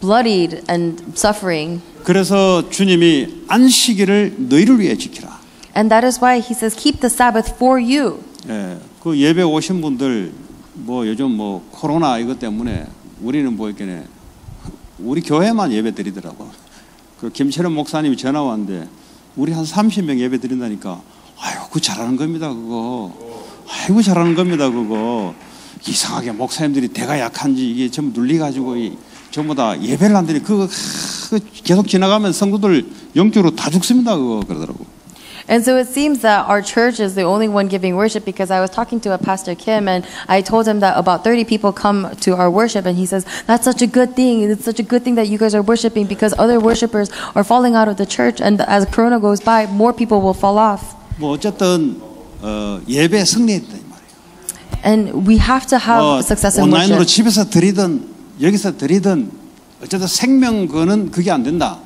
bloodied and suffering. 그래서 주님이 안식일을 너희를 위해 지키라. And that is why he says, keep the Sabbath for you. 예, 그 예배 오신 분들 뭐 요즘 뭐 코로나 이것 때문에 우리는 뭐 이렇게 우리 교회만 예배 드리더라고. 그 김철현 목사님이 전화 왔는데 우리 한 30명 예배 드린다니까 그 잘하는 겁니다 그거. 아이고 잘하는 겁니다 그거. 이상하게 목사님들이 대가 약한지 이게 전부 눌리가지고 이 전부 다 예배를 안 드니 그거 하, 그 계속 지나가면 성도들 영적으로 다 죽습니다 그거 그러더라고. And so it seems that our church is the only one giving worship because I was talking to a Pastor Kim and I told him that about 30 people come to our worship and he says, That's such a good thing. It's such a good thing that you guys are worshiping because other worshipers are falling out of the church and as Corona goes by, more people will fall off. 뭐 어쨌든 어, 예배 승리했다 이 말이에요. And we have to have 뭐 success in 온라인으로 worship. 집에서 드리든 여기서 드리든 어쨌든 생명 거는 그게 안 된다.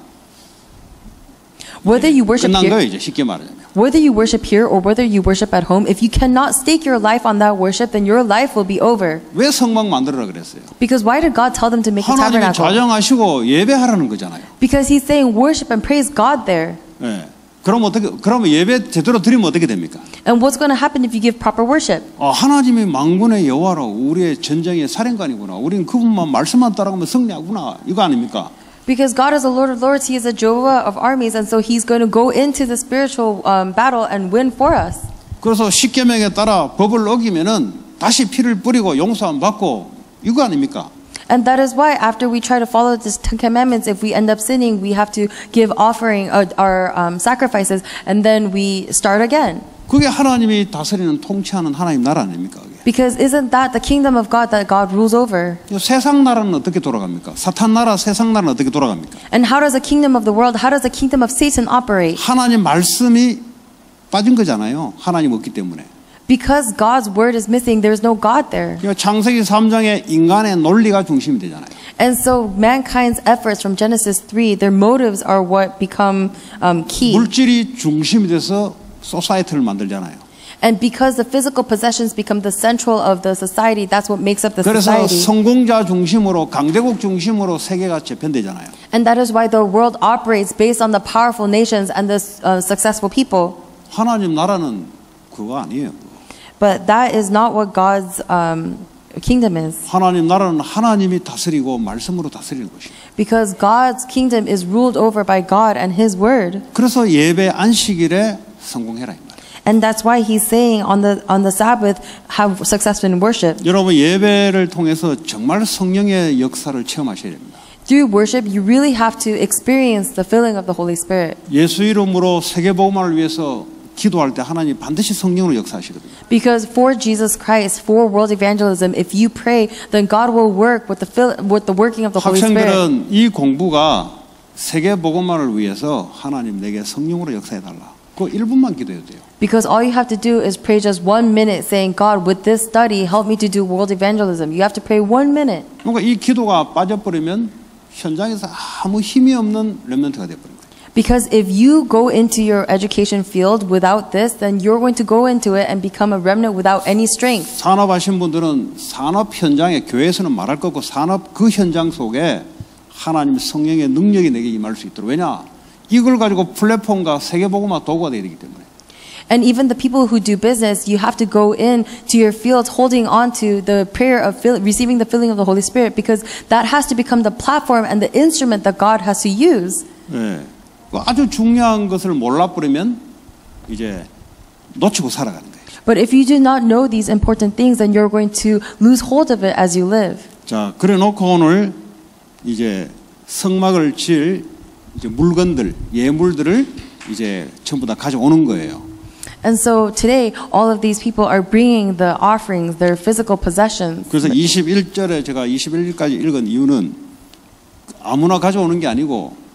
Whether you worship 끝난 거예요 here, 이제 쉽게 말하자면. whether you worship here or whether you worship at home, if you cannot stake your life on that worship, then your life will be over. 왜 성막 만들어라 그랬어요? Because why did God tell them to make a tabernacle? 좌정하시고 예배하라는 거잖아요. Because He's saying worship and praise God there. 예. 그럼 어떻게 그러면 예배 제대로 드리면 어떻게 됩니까? And what's going to happen if you give proper worship? 아, 하나님이 망군의 여호와로 우리의 전쟁의 사령관이구나. 우리는 그분만 말씀만 따라가면 승리하구나. 이거 아닙니까? Because God is the Lord of Lords, He is a Jehovah of armies, and so He's going to go into the spiritual um, battle and win for us. 그래서 십계명에 따라 법을 어기면은 다시 피를 뿌리고 용서함 받고 이거 아닙니까? And that is why, after we try to follow the Ten Commandments, if we end up sinning, we have to give offering uh, our um, sacrifices, and then we start again. 그게 하나님이 다스리는 통치하는 하나님 나라 아닙니까? 그게? Because isn't that the kingdom of God that God rules over? 이 세상 나라는 어떻게 돌아갑니까? 사탄 나라, 세상 나라는 어떻게 돌아갑니까? And how does the kingdom of the world, how does the kingdom of Satan operate? 하나님 말씀이 빠진 거잖아요. 하나님 없기 때문에. Because God's word is missing, there is no God there. 그러니까 창세기 3장에 인간의 논리가 중심이 되잖아요. And so mankind's efforts from Genesis 3, their motives are what become um, key. 물질이 중심이 돼서 소사이티를 만들잖아요. And because the physical possessions become the central of the society, that's what makes up the 그래서 society. 성공자 중심으로 강대국 중심으로 세계가 재편되잖아요. And that is why the world operates based on the powerful nations and the uh, successful people. 하나님 나라는 그거 아니에요. But that is not what God's um, kingdom is. 하나님 나라는 하나님이 다스리고 말씀으로 다스리는 것이에요. Because God's kingdom is ruled over by God and His word. 그래서 예배 안식일에 성공해라 이 말이에요. And that's why He's saying on the, on the Sabbath, have success in worship. 여러분 예배를 통해서 정말 성령의 역사를 체험하셔야 됩니다. Through worship, you really have to experience the filling of the Holy Spirit. 예수 이름으로 세계 복음을 위해서 기도할 때 하나님 반드시 성령으로 역사하시거든요. Because for Jesus Christ, for world evangelism, if you pray, then God will work with the, fill, with the working of the Holy Spirit. 학생들은 이 공부가 세계 복음만을 위해서 하나님 내게 성령으로 역사해 달라. 그 1분만 기도해도 돼요. Because all you have to do is pray just one minute saying, God, with this study, help me to do world evangelism. You have to pray one minute. 그러니까 이 기도가 빠져버리면 현장에서 아무 힘이 없는 렘넌트가 돼버린 거예요. Because if you go into your education field without this, then you're going to go into it and become a remnant without any strength. 산업하신 분들은 산업 현장에 교회에서는 말할 거 없고 산업 그 현장 속에 하나님 성령의 능력이 내게 임할 수 있도록 왜냐 이걸 가지고 플랫폼과 세계복음화 도구가 되기 때문에 And even the people who do business, you have to go in to your fields holding on to the prayer of fill, receiving the filling of the Holy Spirit because that has to become the platform and the instrument that God has to use. 예. 그 아주 중요한 것을 몰라 버리면 이제 놓치고 살아가는 거예요. But if you do not know these important things, then you're going to lose hold of it as you live. 자, 그래 놓고 오늘 이제 성막을 칠 이제 물건들, 예물들을 이제 전부 다 가져오는 거예요. And so today, all of these people are bringing the offerings, their physical possessions. 그래서 21절에 제가 21절까지 읽은 이유는 아무나 가져오는 게 아니고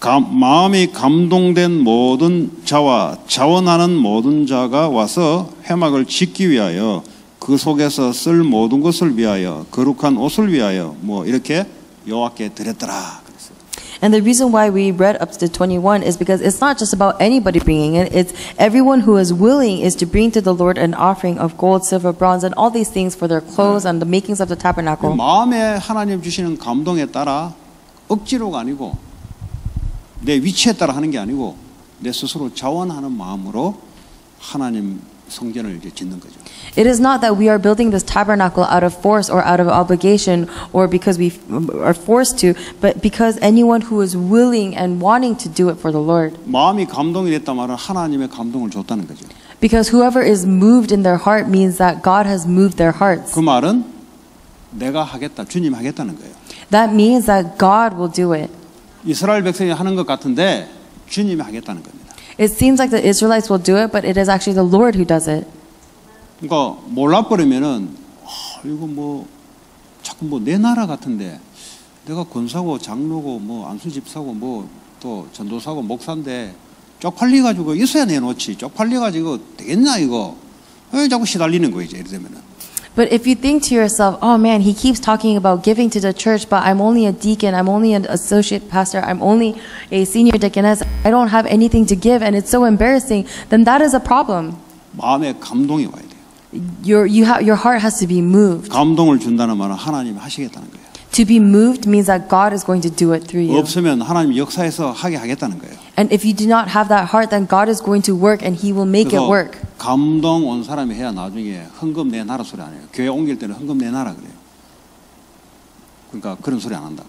감- 마음이 감동된 모든 자와 자원하는 모든 자가 와서 회막을 짓기 위하여 그 속에서 쓸 모든 것을 위하여 거룩한 옷을 위하여 뭐 이렇게 여호와께 드렸더라. And the reason why we read up to 21 is because it's not just about anybody bringing it, it's everyone who is willing is to bring to the Lord an offering of gold, silver, bronze, and all these things for their clothes and the makings of the tabernacle. 마음에 하나님 주시는 감동에 따라 억지로가 아니고 내 위치에 따라 하는 게 아니고 내 스스로 자원하는 마음으로 하나님 성전을 이제 짓는 거죠. It is not that we are building this tabernacle out of force or out of obligation or because we are forced to, but because anyone who is willing and wanting to do it for the Lord. 마음이 감동이 됐다 말은 하나님의 감동을 줬다는 거죠. Because whoever is moved in their heart means that God has moved their hearts. 그 말은 내가 하겠다, 주님 하겠다는 거예요. That means that God will do it. 이스라엘 백성이 하는 것 같은데 주님이 하겠다는 겁니다. It seems like the Israelites will do it, but it is actually the Lord who does it. 그러니까 몰라버리면은 아, 이거 뭐 자꾸 뭐 내 나라 같은데 내가 권사고 장로고 뭐 안수 집사고 뭐 또 전도사고 목사인데 쪽팔리 가지고 있어야 내놓지 쪽팔리 가지고 되겠냐 이거 왜 자꾸 시달리는 거예요 이제 이래 되면은 But if you think to yourself, oh man, he keeps talking about giving to the church, but I'm only a deacon, I'm only an associate pastor, I'm only a senior deaconess, I don't have anything to give, and it's so embarrassing, then that is a problem. 마음에 감동이 와야 돼요. Your, you ha- your heart has to be moved. 감동을 준다는 말은 하나님이 하시겠다는 거예요. To be moved means that God is going to do it through you. 없으면 하나님 역사에서 하게 하겠다는 거예요. And if you do not have that heart, then God is going to work and he will make it 그래서 work. 감동 온 사람이 해야 나중에 헌금 내 나라 소리 안 해요. 교회 옮길 때는 헌금 내 나라 그래요. 그러니까 그런 소리 안 한다.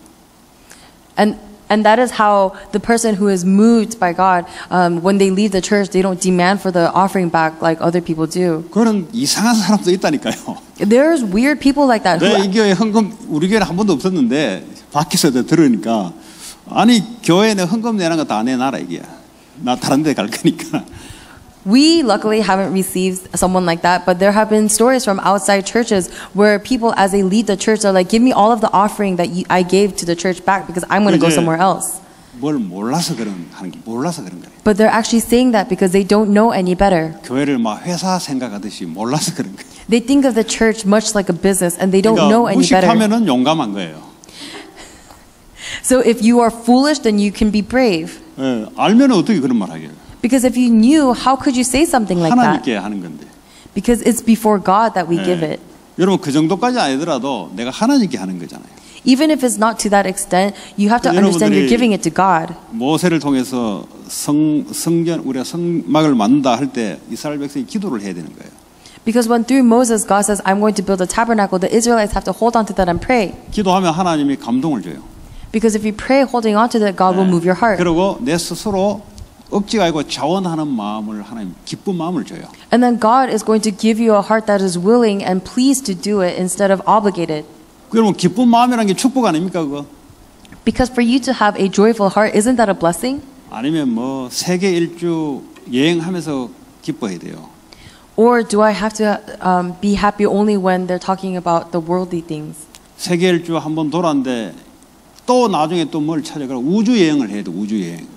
And and that is how the person who is moved by God, um, when they leave the church, they don't demand for the offering back like other people do. 그런 이상한 사람도 있다니까요. There's weird people like that. 내 Who, 이 교회 헌금 우리 교회는 한 번도 없었는데 밖에서 들으니까 아니 교회는 헌금 내는 거 다 내놔라 이게. 나 다른 데 갈 거니까. we luckily haven't received someone like that, but there have been stories from outside churches where people, as they leave the church, are like, "Give me all of the offering that you, I gave to the church back because I'm going to go 이제- somewhere else." 뭘 몰라서 그런 하는 게 몰라서 그런 거예요. But they're actually saying that because they don't know any better. 교회를 막 회사 생각하듯이 몰라서 그런 거예요. They think of the church much like a business, and they don't 그러니까 know any better. 무식하면은 용감한 거예요. So if you are foolish, then you can be brave. 예, 알면 어떻게 그런 말 하겠어요? Because if you knew, how could you say something like that? 하나님께 하는 건데. Because it's before God that we 예. give it. 여러분 그 정도까지 아니더라도 내가 하나님께 하는 거잖아요. Even if it's not to that extent, you have to understand you're 여러분들이- giving it to God. 모세를 통해서 성 성전 우리가 성막을 만든다 할 때 이스라엘 백성이 기도를 해야 되는 거예요. Because when through Moses, God says, I'm going to build a tabernacle, the Israelites have to hold on to that and pray. 기도하면 하나님이 감동을 줘요. Because if you pray holding on to that, God will move your heart. 그리고 내 스스로 억지가 아니고 자원하는 마음을 하나님 기쁜 마음을 줘요. And then God is going to give you a heart that is willing and pleased to do it instead of obligated. 그러면 기쁜 마음이라는 게 축복 아닙니까 그거? Because for you to have a joyful heart, isn't that a blessing? 아니면 뭐 세계 일주 여행하면서 기뻐해야 돼요. Or do I have to um, be happy only when they're talking about the worldly things? 세계 일주 한번 돌았는데 또 나중에 또 뭘 찾아가 우주 여행을 돼 우주 여행.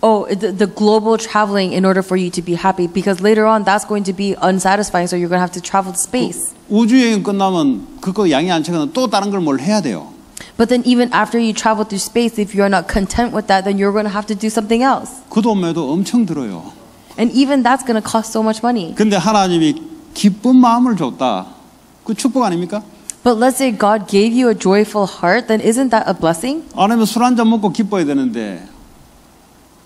Oh, the, the global traveling in order for you to be happy, because later on that's going to be unsatisfying, so you're going to have to travel to space. 우주 여행 끝나면 그거 양이 안 차거나 또 다른 걸 뭘 해야 돼요. But then, even after you travel through space, if you're not content with that, then you're going to have to do something else. 그 돈매도 엄청 들어요. And even that's going to cost so much money. 근데 하나님이 기쁜 마음을 줬다. 그 축복 아닙니까? But let's say God gave you a joyful heart, then isn't that a blessing? 아니면 술 한 잔 먹고 기뻐야 되는데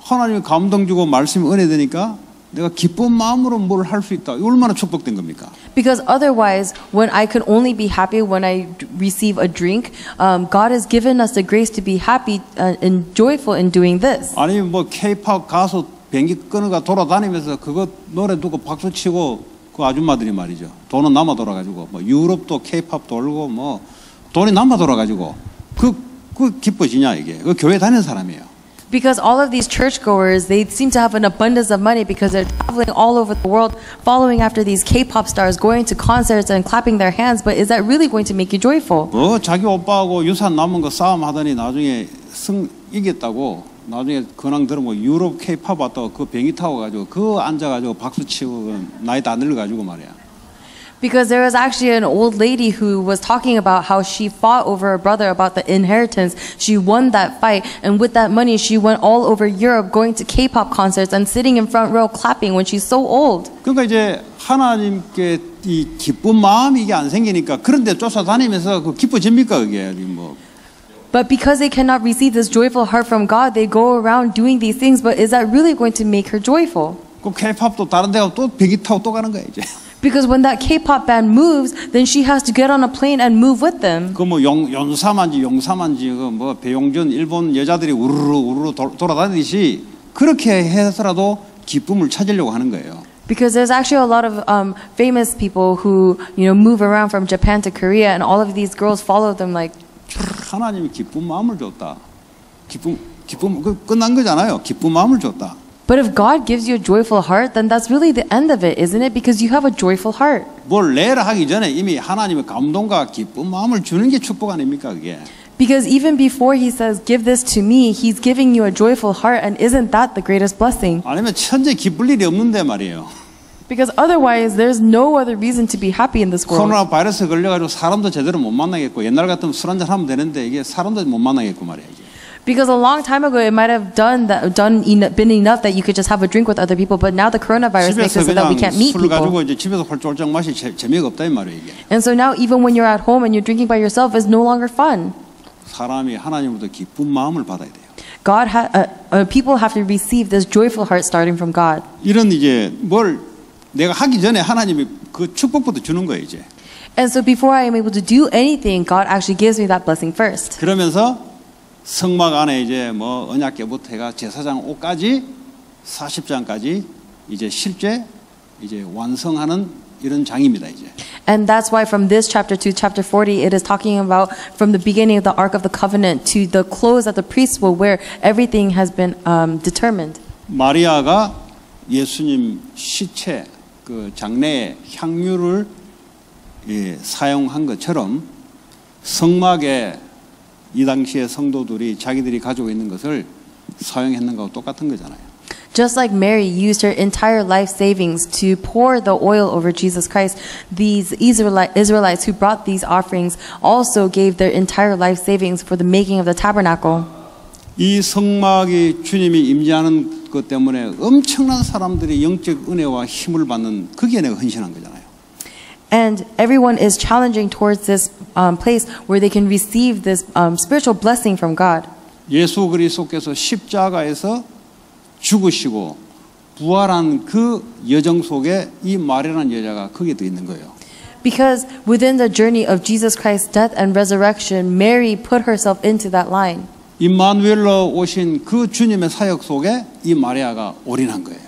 하나님이 감동 주고 말씀이 은혜 되니까 내가 기쁜 마음으로 뭘 할 수 있다. 이거 얼마나 축복된 겁니까? Because otherwise, when I can only be happy when I d- receive a drink, um, God has given us the grace to be happy uh, and joyful in doing this. 아니면 뭐 K-팝 가수 비행기 끊어가 돌아다니면서 그거 노래 듣고 박수 치고 그 아줌마들이 말이죠. 돈은 남아 돌아가지고 뭐 유럽도 K-팝 돌고 뭐 돈이 남아 돌아가지고 그, 그 기뻐지냐 이게. 그 교회 다니는 사람이에요. Because all of these churchgoers, they seem to have an abundance of money because they're traveling all over the world, following after these K-pop stars, going to concerts and clapping their hands. But is that really going to make you joyful? 뭐 자기 오빠하고 유산 남은 거 싸움 하더니 나중에 승 이겼다고 나중에 근황 들으면 유럽 K-팝 왔다고 그 비행기 타고 가지고 그 앉아가지고 박수 치고 그 나이 다 늙어가지고 말이야. Because there was actually an old lady who was talking about how she fought over her brother about the inheritance. She won that fight, and with that money, she went all over Europe going to K pop concerts and sitting in front row clapping when she's so old. 그러니까 이제 하나님께 이 기쁜 마음이 이게 안 생기니까 그런데 쫓아다니면서 그 기뻐집니까 그게 뭐 But because they cannot receive this joyful heart from God, they go around doing these things. But is that really going to make her joyful? (laughs) 그 K-팝도 다른 데 가고 또 비행기 타고 또 가는 거야 이제. Because when that K pop band moves, then she has to get on a plane and move with them. 그 뭐 연사만지 용사만지 그 뭐 배용준 일본 여자들이 우르르 우르르 도- 돌아다니듯이 그렇게 해서라도 기쁨을 찾으려고 하는 거예요. Because there's actually a lot of um, famous people who, you know, move around from Japan to Korea, and all of these girls follow them like, 하나님이 기쁜 마음을 줬다. 기쁨 기쁨 그 끝난 거잖아요. 기쁜 마음을 줬다. But if God gives you a joyful heart, then that's really the end of it, isn't it? Because you have a joyful heart. 뭘 내라 하기 전에 이미 하나님의 감동과 기쁜 마음을 주는 게 축복 아닙니까 그게? Because even before He says, Give this to me, He's giving you a joyful heart, and isn't that the greatest blessing? 아니면 천재 기쁠 일이 없는데 말이에요. Because otherwise, there's no other reason to be happy in this world. 코로나 바이러스 걸려가지고 사람도 제대로 못 만나겠고 옛날 같으면 술 한잔 하면 되는데 이게 사람도 못 만나겠고 말이야 이게. Because a long time ago, it might have done that, done eno- been enough that you could just have a drink with other people. But now the coronavirus makes 집에서 it so that we 그냥 can't meet 술 가지고 people. 이제 집에서 홀쭉홀쭉 마시 재, 재미가 없다 이 말이에요 이게. And so now, even when you're at home and you're drinking by yourself, is no longer fun. 사람이 하나님으로부터 기쁜 마음을 받아야 돼요. God, ha- uh, uh, people have to receive this joyful heart starting from God. 이런 이제 뭘 내가 하기 전에 하나님이 그 축복부터 주는 거예요 이제. And so before I am able to do anything, God actually gives me that blessing first. 그러면서 성막 안에 이제 뭐 언약궤부터 해가 제사장 옷까지 40장까지 이제 실제 이제 완성하는 이런 장입니다 이제. And that's why from this chapter to chapter 40, it is talking about from the beginning of the Ark of the Covenant to the clothes that the priests will wear, everything has been um, determined. 마리아가 예수님 시체 그 장례에 향유를 예, 사용한 것처럼 성막에 이 당시에 성도들이 자기들이 가지고 있는 것을 사용했는 거하고 똑같은 거잖아요. Just like Mary used her entire life savings to pour the oil over Jesus Christ, these Israeli- Israelites who brought these offerings also gave their entire life savings for the making of the tabernacle. 이 성막이 주님이 임재하는 것 때문에 엄청난 사람들이 영적 은혜와 힘을 받는 거기에 내가 헌신한 거잖아요. And everyone is challenging towards this um, place where they can receive this um, spiritual blessing from God. 예수 그리스도께서 십자가에서 죽으시고 부활한 그 여정 속에 이 마리라는 여자가 거기에 더 있는 거예요. Because within the journey of Jesus Christ's death and resurrection, Mary put herself into that line. 임마누엘로 오신 그 주님의 사역 속에 이 마리아가 올인한 거예요.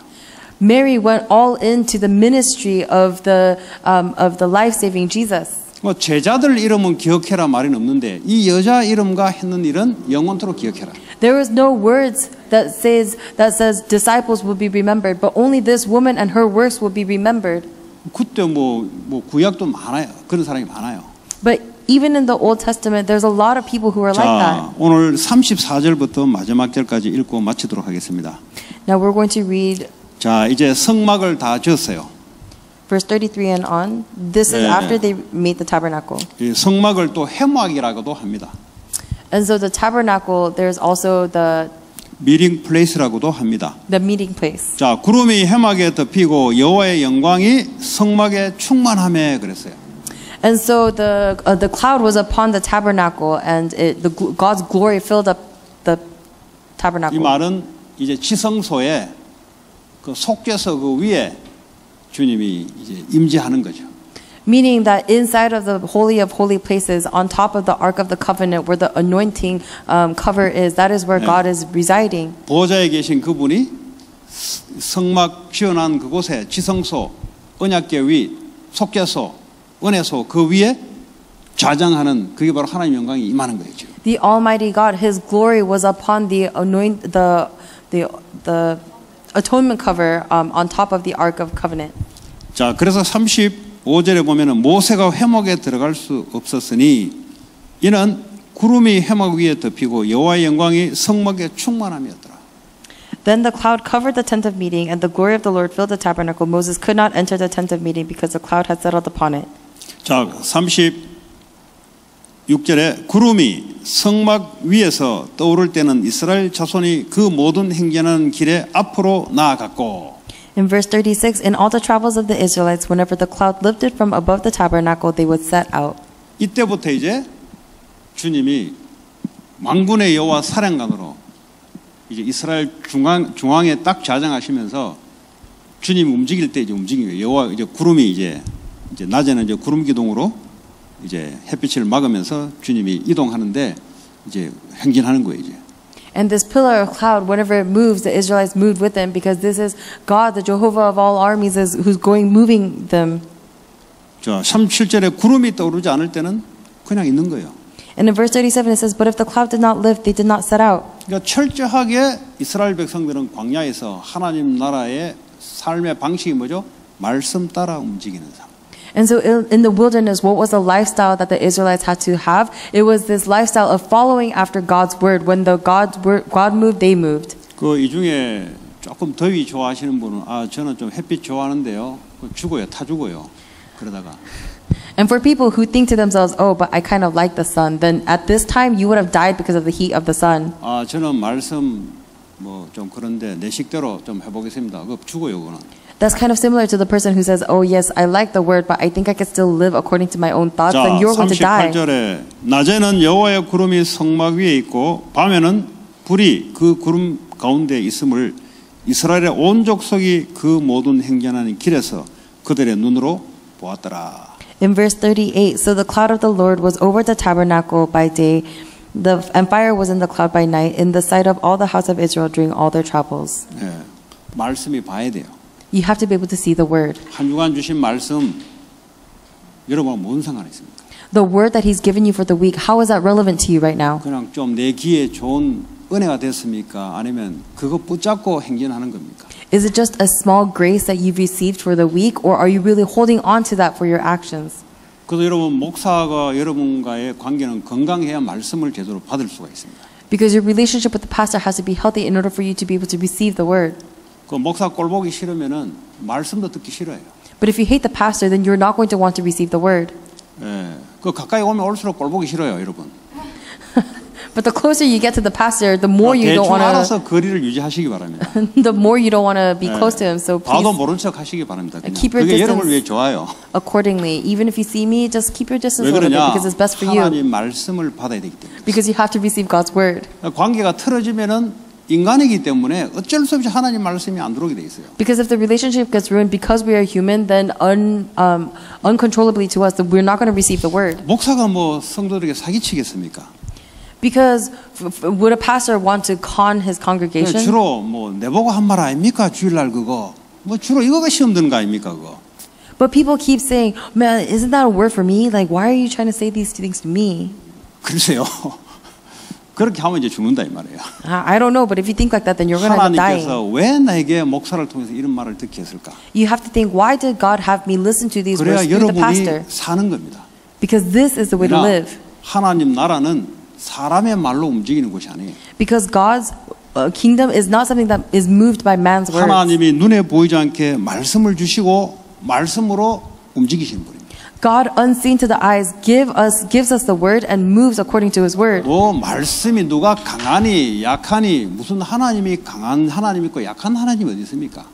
Mary went all into the ministry of the, um, of the life saving Jesus. 뭐 제자들 이름은 기억해라 말은 없는데 이 여자 이름과 했는 일은 영원토록 기억해라. There was no words that says, that says disciples will be remembered, but only this woman and her works will be remembered. 그때 뭐, 뭐 구약도 많아요. 그런 사람이 많아요. But even in the Old Testament, there's a lot of people who are like that. 자, 오늘 34절부터 마지막 절까지 읽고 마치도록 하겠습니다. Now we're going to read 자, 이제 성막을 다 지었어요. verse 33 and on. This is 네, after 네. they made the tabernacle. 이 성막을 또 해막이라고도 합니다. And so the tabernacle, there's also the, 미링 플레이스라고도 합니다. the meeting place. 자, 구름이 해막에 덮이고 여호와의 영광이 성막에 충만함에 그랬어요. And so the, uh, the cloud was upon the tabernacle, and it, the, gl- God's glory filled up the 이 tabernacle. 말은 이제 지성소에 그 속죄서 그 위에 주님이 이제 임재하는 거죠. Meaning that inside of the Holy of Holy Places, on top of the Ark of the Covenant, where the anointing um, cover is, that is where 네. God is residing. 보좌에 계신 그분이 성막 지어난 그곳에 지성소, 언약궤 위, 속죄소, 은혜 소 그 위에 좌장하는 그게 바로 하나님 영광이 임하는 거예요 지금. The Almighty God, His glory was upon the anoint the the the atonement cover um, on top of the Ark of Covenant. 자, 그래서 35절에 보면은 모세가 회막에 들어갈 수 없었으니 이는 구름이 회막 위에 덮이고 여호와의 영광이 성막에 충만함이었더라. Then the cloud covered the tent of meeting, and the glory of the Lord filled the tabernacle. Moses could not enter the tent of meeting because the cloud had settled upon it. 자, 36절에 구름이 성막 위에서 떠오를 때는 이스라엘 자손이 그 모든 행전하는 길에 앞으로 나아갔고 In verse 36, in all the travels of the Israelites, whenever the cloud lifted from above the tabernacle, they would set out. 이때부터 이제 주님이 망군의 여호와 사령관으로 이제 이스라엘 중앙 중앙에 딱 좌정하시면서 주님이 움직일 때 이제 움직이요 여호와 이제 구름이 이제 이제 낮에는 이제 구름 기둥으로 이제 햇빛을 막으면서 주님이 이동하는데 이제 행진하는 거예요 이제. And this pillar of cloud, whenever it moves, the Israelites moved with them because this is God, the Jehovah of all armies, is who's going moving them. 자, 37절에 구름이 떠오르지 않을 때는 그냥 있는 거예요. And in verse 37 it says, But if the cloud did not lift, they did not set out. 그러니까 철저하게 이스라엘 백성들은 광야에서 하나님 나라의 삶의 방식이 뭐죠? 말씀 따라 움직이는 삶. And so in in the wilderness, what was the lifestyle that the Israelites had to have? It was this lifestyle of following after God's word. When the God's word, God moved, they moved. 그 이 중에 조금 더위 좋아하시는 분은 아 저는 좀 햇빛 좋아하는데요. 그 죽어요, 타 죽어요. 그러다가 And for people who think to themselves, oh, but I kind of like the sun, then at this time you would have died because of the heat of the sun. 아 저는 말씀 뭐 좀 그런데 내 식대로 좀 해보겠습니다. 그 죽어요, 그거는. That's kind of similar to the person who says, oh, yes, I like the word, but I think I could still live according to my own thoughts, 자, then you're going to die. 38절에 낮에는 여호와의 구름이 성막 위에 있고 밤에는 불이 그 구름 가운데 있음을 이스라엘의 온 족속이 그 모든 행전하는 길에서 그들의 눈으로 보았더라. In verse 38, so the cloud of the Lord was over the tabernacle by day, the, and fire was in the cloud by night, in the sight of all the house of Israel during all their travels. 예, 말씀이 봐야 돼요. You have to be able to see the word. 한 주간 주신 말씀 여러분과 뭔 상관이 있습니까? The word that He's given you for the week, how is that relevant to you right now? 그냥 좀 내 귀에 좋은 은혜가 됐습니까? 아니면 그거 붙잡고 행진하는 겁니까? Is it just a small grace that you've received for the week, or are you really holding on to that for your actions? 그래서 여러분 목사가 여러분과의 관계는 건강해야 말씀을 제대로 받을 수가 있습니다. Because your relationship with the pastor has to be healthy in order for you to be able to receive the word. 그 목사 꼴 보기 싫으면은 말씀도 듣기 싫어요. But if you hate the pastor, then you're not going to want to receive the word. 예. 그 가까이 오면 올수록 꼴 보기 싫어요, 여러분. But the closer you get to the pastor, the more you don't want to, 알아서 거리를 유지하시기 바랍니다. the more you don't want to be 예. close to him. So 봐도 please, 모른 척 하시기 바랍니다. 그냥. Keep your 그게 여러분을. 위해 좋아요. accordingly, even if you see me, just keep your distance 왜 a little bit because it's best for you. 하나님 말씀을 받아야 되기 때문에. Because you have to receive God's word. 관계가 틀어지면은 인간이기 때문에 어쩔 수 없이 하나님 말씀이 안 들어오게 돼 있어요. Because if the relationship gets ruined because we are human, then un, um, uncontrollably to us, then we're not going to receive the word. 목사가 뭐 성도들에게 사기치겠습니까? Because f- f- would a pastor want to con his congregation? 주로 뭐 내보고 한 말 아닙니까? 주일날 그거. 뭐 주로 이거가 시험 드는 거 아닙니까? 그거. But people keep saying, man, isn't that a word for me? Like, why are you trying to say these things to me? 글쎄요. (laughs) 그렇게 하면 이제 죽는다 이 말이에요. I don't know, but if you think like that, then you're going to end up dying. 하나님께서 왜 나에게 목사를 통해서 이런 말을 듣게 했을까? You have to think, why did God have me listen to these words through the pastor? 여러분이 사는 겁니다. Because this is the way to live. 하나님 나라는 사람의 말로 움직이는 것이 아니에요. Because God's uh, kingdom is not something that is moved by man's words. 하나님이 눈에 보이지 않게 말씀을 주시고 말씀으로 움직이시는 분입니다. God, unseen to the eyes, give us gives us the word and moves according to His word. 또 말씀이 누가 강하니 약하니 무슨 하나님이 강한 하나님 있고 약한 하나님 어디 있습니까?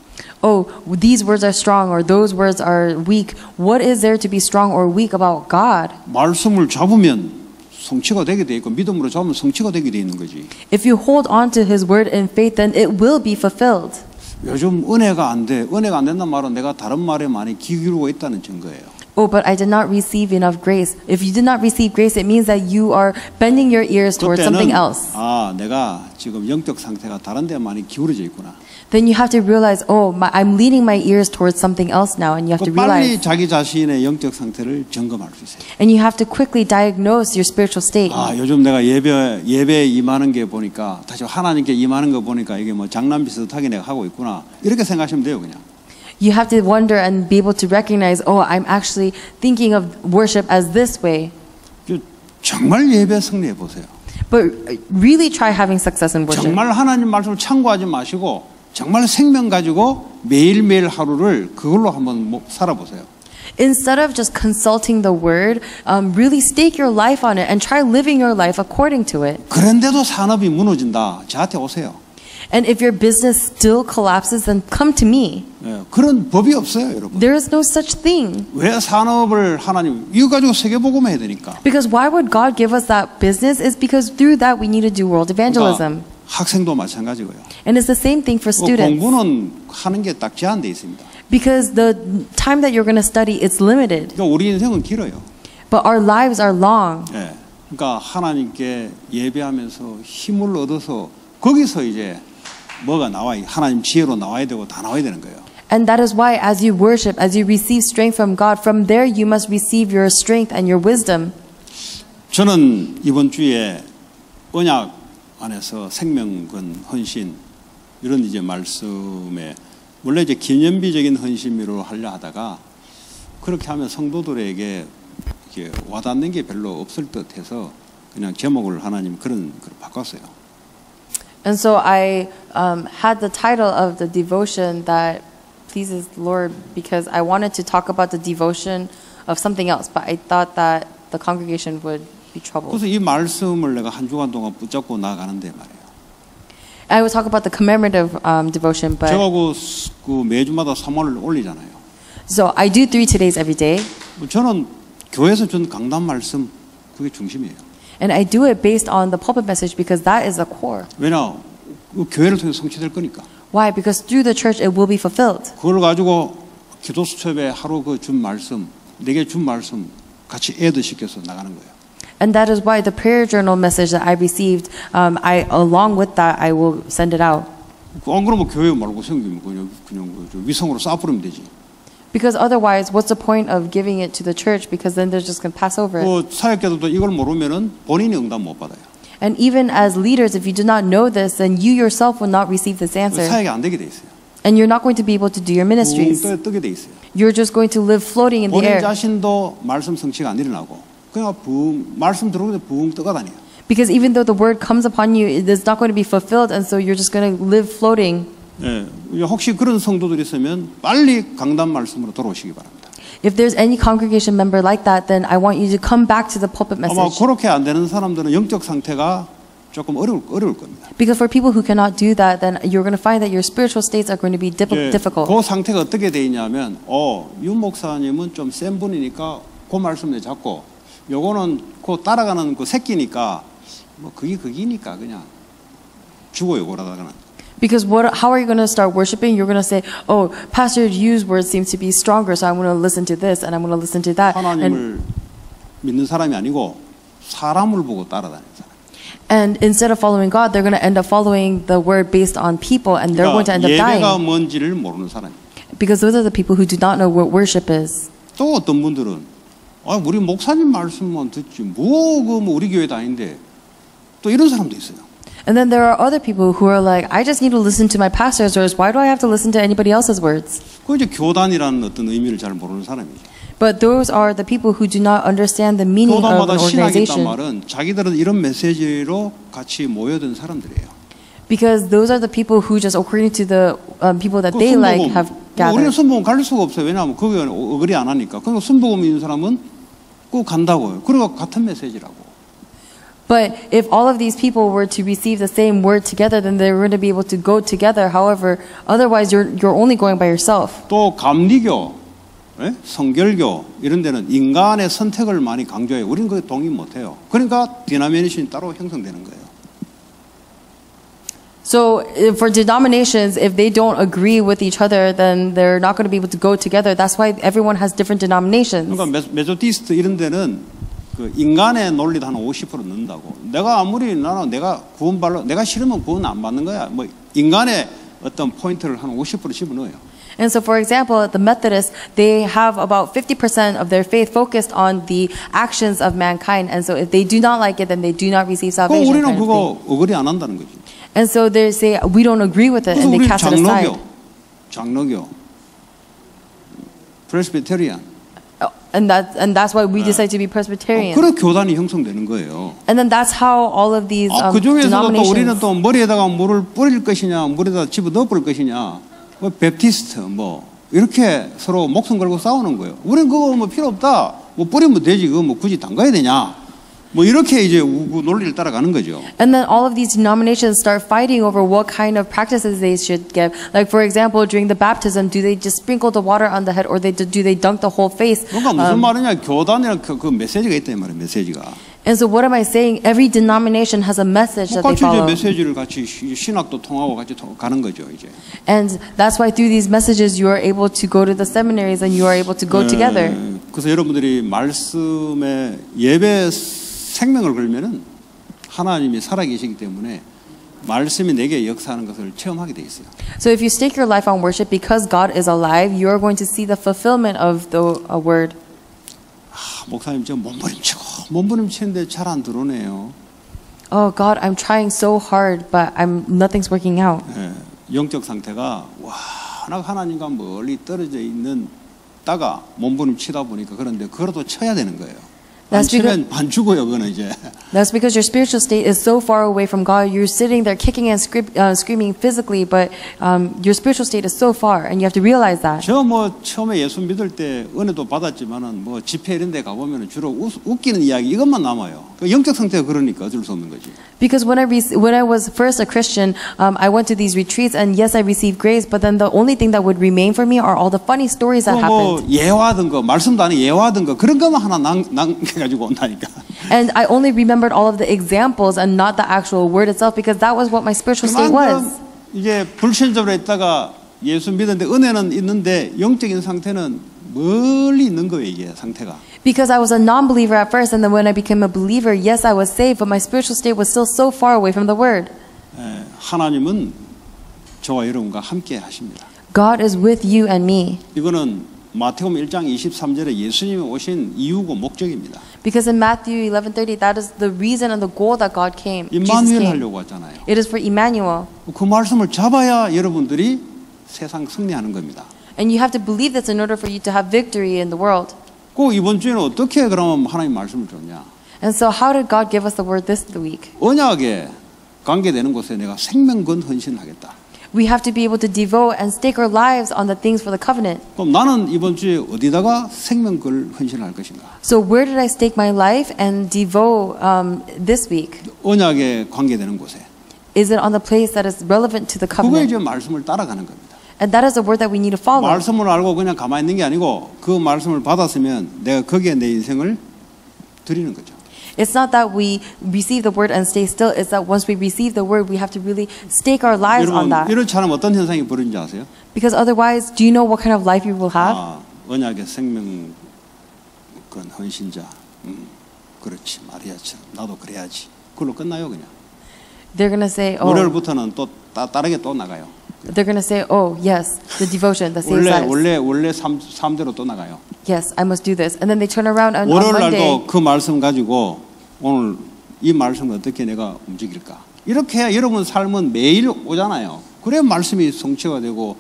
Oh, these words are strong or those words are weak. What is there to be strong or weak about God? 말씀을 잡으면 성취가 되게 돼 있고 믿음으로 잡으면 성취가 되게 돼 있는 거지. If you hold on to His word in faith, then it will be fulfilled. 요즘 은혜가 안 돼. 은혜가 안 된다는 말은 내가 다른 말에 많이 귀 기울이고 있다는 증거예요. Oh, but I did not receive enough grace. If you did not receive grace, it means that you are bending your ears towards something 그때는 else. 아 내가 지금 영적 상태가 다른 데 많이 기울어져 있구나. Then you have to realize, oh, my, I'm leading my ears towards something else now, and you have to 그 빨리 realize, 자기 자신의 영적 상태를 점검할 수 있어요. and you have to quickly diagnose your spiritual state. 아 요즘 내가 예배 예배에 임하는 게 보니까 다시 하나님께 임하는 거 보니까 이게 뭐 장난 비슷하게 내가 하고 있구나 이렇게 생각하시면 돼요 그냥. You have to wonder and be able to recognize, oh, I'm actually thinking of worship as this way. 저 정말 예배 승리해 보세요. But really try having success in worship. 정말 하나님 말씀을 참고하지 마시고 정말 생명 가지고 매일매일 하루를 그걸로 한번 뭐 살아보세요. Instead of just consulting the word, um, really stake your life on it and try living your life according to it. 그런데도 산업이 무너진다. 저한테 오세요. And if your business still collapses, then come to me. 예, 그런 법이 없어요, 여러분. There is no such thing. 왜 산업을 하나님 이거 가지고 세계복음 해야 되니까. Because why would God give us that business? Is because through that we need to do world evangelism. 그러니까 학생도 마찬가지고요. And it's the same thing for 그 students. 공부는 하는 게 딱 제한돼 있습니다. Because the time that you're going to study, it's limited. 그러니까 우리 인생은 길어요. But our lives are long. 예. 그러니까 하나님께 예배하면서 힘을 얻어서 거기서 이제 뭐가 나와 하나님 지혜로 나와야 되고 다 나와야 되는 거예요. And that is why, as you worship, as you receive strength from God, from there you must receive your strength and your wisdom. 저는 이번 주에 언약 안에서 생명근 헌신 이런 이제 말씀에 원래 이제 기념비적인 헌신으로 하려 하다가 그렇게 하면 성도들에게 와닿는 게 별로 없을 듯해서 그냥 제목을 하나님 그런 걸 바꿨어요. And so I um, had the title of the devotion that pleases the Lord because I wanted to talk about the devotion of something else, but I thought that the congregation would be troubled. 그래서 이 말씀을 내가 한 주간 동안 붙잡고 나가는데 말이에요. I would talk about the commemorative um, devotion, but 제가 그, 스- 그 매주마다 3월을 올리잖아요. so I do three today's every day, 저는 교회에서 준 강단 말씀 그게 중심이에요. and I do it based on the pulpit message because that is the core. 왜냐? 그 교회를 통해 성취될 거니까. Why? Because through the church it will be fulfilled. 그걸 가지고 기도 수첩에 하루 그 준 말씀, 내게 준 말씀 같이 애드 시켜서 나가는 거예요. And that is why the prayer journal message that I received, um, I along with that I will send it out. 안 그러면 교회 말고 생기면 그냥 그냥 그 위성으로 쏴버리면 되지. Because otherwise, what's the point of giving it to the church? Because then they're just going to pass over it. 그 사역자들도 이걸 모르면은 본인이 응답 못 받아요. And even as leaders, if you do not know this, then you yourself will not receive this answer. 사역이 안 되게 돼 있어요. And you're not going to be able to do your ministries. 붕 떠- 뜨게 돼 있어요. You're just going to live floating in the 본인 air. 자신도 말씀 성취가 안 일어나고 그냥 붕 말씀 들어오는데 붕 떠가 다녀요. Because even though the word comes upon you, it is not going to be fulfilled. And so you're just going to live floating. 예, 혹시 그런 성도들이 있으면 빨리 강단 말씀으로 돌아오시기 바랍니다. If there's any congregation member like that, then I want you to come back to the pulpit 아마 message. 그렇게 안 되는 사람들은 영적 상태가 조금 어려울, 어려울 겁니다. Because for people who cannot do that, then you're going to find that your spiritual states are going to be diff- 예, difficult. 그 상태가 어떻게 돼 있냐면, 어, 윤 목사님은 좀 센 분이니까 그 말씀을 잡고, 요거는 그 따라가는 그 새끼니까, 뭐 그게 그기니까 그냥 죽어요, 그러다가는. Because what, how are you going to start worshiping? You're going to say, oh, Pastor Yu's word seems to be stronger, so I'm going to listen to this and I'm going to listen to that. And, 하나님을 믿는 사람이 아니고 사람을 보고 따라다니는 사람. and instead of following God, they're going to end up following the word based on people and they're going to end 그러니까 up 예배가 dying. 뭔지를 모르는 사람이. Because those are the people who do not know what worship is. 또 어떤 분들은 아, 우리 목사님 말씀만 듣지 뭐그뭐 우리 교회 다닌데 또 이런 사람도 있어요. And then there are other people who are like, I just need to listen to my pastor's words. Why do I have to listen to anybody else's words? 그 이제 교단이라는 어떤 의미를 잘 모르는 사람이죠. But those are the people who do not understand the meaning of 교단마다 an 신학이 있단 organization. 말은 자기들은 이런 메시지로 같이 모여든 사람들이에요. Because those are the people who just, according to the um, people that 그 they like, 순복음, have 뭐 우리는 gathered. 순복음 갈 수가 없어요. 왜냐하면 거기 어그리 안 하니까. 그러니까 순복음 있는 사람은 꼭 간다고요. 그리고 같은 메시지라고. But if all of these people were to receive the same word together, then they were going to be able to go together. However, otherwise you're, you're only going by yourself. 또 감리교, 예? 성결교 이런 데는 인간의 선택을 많이 강조해요. 우리는 그게 동의 못해요. 그러니까 디나미네이션이 따로 형성되는 거예요. So if for denominations, if they don't agree with each other, then they're not going to be able to go together. That's why everyone has different denominations. 그러니까 메- 메소디스트 이런 데는 그 인간의 논리도 한 50% 넣는다고. 내가 아무리 나는 내가 구원받로 내가 싫으면 구원 안 받는 거야. 뭐 인간의 어떤 포인트를 한 50% 집어넣어요. And so, for example, the Methodists, they have about 50% of their faith focused on the actions of mankind. And so, if they do not like it, then they do not receive 그 salvation. 우리는 of thing. 그거 어그리 안 한다는 거지. And so they say, we don't agree with it, and they cast it aside. 장로교, 장로교, 프레스비테리안. And, that, and that's why we decide to be Presbyterian. 그런 교단이 형성되는 거예요. And then that's how all of these 아, um, 그 중에서도 또 우리는. 또 머리에다가 물을 뿌릴 것이냐, 물에다 집어 넣어 뿌릴 것이냐, 뭐 베프티스트 뭐 이렇게 서로 목숨 걸고 싸우는 거예요. 우리는 그거 뭐 필요 없다. 뭐 뿌리면 되지. 그거 뭐 굳이 담가야 되냐. 뭐 이렇게 이제 우- 논리를 따라가는 거죠. And then all of these denominations start fighting over what kind of practices they should give. Like, for example, during the baptism, do they just sprinkle the water on the head or they, do they dunk the whole face? 그러니까 무슨 Um, 말이냐? 교단이랑 그, 그 메시지가 있다 이 말이에요. 메시지가. and so, what am I saying? Every denomination has a message that they 같이 이제 follow. 메시지를 같이 시- 신학도 통하고 같이 통- 가는 거죠. 이제. And that's why through these messages, you are able to go to the seminaries and you are able to go together. 에, 그래서 여러분들이 말씀에 예배 생명을 걸면은 하나님이 살아계시기 때문에 말씀이 내게 역사하는 것을 체험하게 돼 있어요. So, if you stake your life on worship because God is alive, you are going to see the fulfillment of the uh, word. 아, 목사님 저 몸부림치고 몸부림치는데 잘 안 들어오네요. Oh, God, I'm trying so hard, but I'm, nothing's working out. 예, 영적 상태가 워낙 하나님과 멀리 떨어져 있는 다가 몸부림치다 보니까 그런데 그거라도 쳐야 되는 거예요. 안 That's because- 치면 반 죽어요. 그거는 이제. That's because your spiritual state is so far away from God. You're sitting there kicking and scream, uh, screaming physically, but um, your spiritual state is so far, and you have to realize that. 저 뭐 처음에 예수 믿을 때 은혜도 받았지만은 뭐 집회 이런 데 가보면 주로 웃, 웃기는 이야기 이것만 남아요. 그 영적 상태가 그러니까 어쩔 수 없는 거지. Because when I re- when I was first a Christian, um, I went to these retreats, and yes, I received grace, but then the only thing that would remain for me are all the funny stories that 뭐 happened. 예화든 거 말씀도 아닌 예화든 거 그런 것만 하나 남, 남겨 가지고 온다니까. And I only remembered all of the examples and not the actual word itself, because that was what my spiritual state 그만큼 was. 이제 불신자로 있다가 예수 믿었는데 은혜는 있는데 영적인 상태는 멀리 있는 거예요 이게 상태가. Because I was a non-believer at first, and then when I became a believer, yes, I was saved, but my spiritual state was still so far away from the word. 예, 하나님은 저와 여러분과 함께 하십니다. God is with you and me. 이거는 마태복음 1장 23절에 예수님이 오신 이유고 목적입니다. Because in Matthew 11:30, that is the reason and the goal that God came. 임마누엘. 하려고 하잖아요. It is for Emmanuel. 그 말씀을 잡아야 여러분들이 세상 승리하는 겁니다. And you have to believe this in order for you to have victory in the world. 그 이번 주에는 어떻게 그러면 하나님 말씀을 줬냐? And so, how did God give us the word this week? 언약에 관계되는 곳에 내가 생명건 헌신하겠다. We have to be able to devote and stake our lives on the things for the covenant. 그럼 나는 이번 주에 어디다가 생명걸 헌신할 것인가? So where did I stake my life and devote um, this week? 언약에 관계되는 곳에. Is it on the place that is relevant to the 그거에 covenant? 이제 말씀을 따라가는 겁니다. And that is the word that we need to follow. 말씀을 알고 그냥 가만히 있는 게 아니고 그 말씀을 받았으면 내가 거기에 내 인생을 드리는 거죠. It's not that we receive the word and stay still. It's that once we receive the word, we have to really stake our lives 여러분 on that. 이렇지 않으면 어떤 현상이 벌어진지 아세요? Because otherwise, do you know what kind of life you will have? 아, 언약의 생명권 헌신자. 음, 그렇지 마리아처럼 나도 그래야지. 그걸로 끝나요 그냥. They're gonna say, oh, 월요일부터는 또 따, 다르게 또 나가요. they're gonna say, oh, yes, the devotion that saves 원래 lives. 원래 원래 삶, 삶대로 또 나가요. Yes, I must do this. And then they turn around on, on 월요일 Monday. 날도 그 말씀 가지고 오늘 이 말씀을 어떻게 내가 움직일까? 이렇게 여러분 삶은 매일 오잖아요. 그래야 말씀이 성취가 되고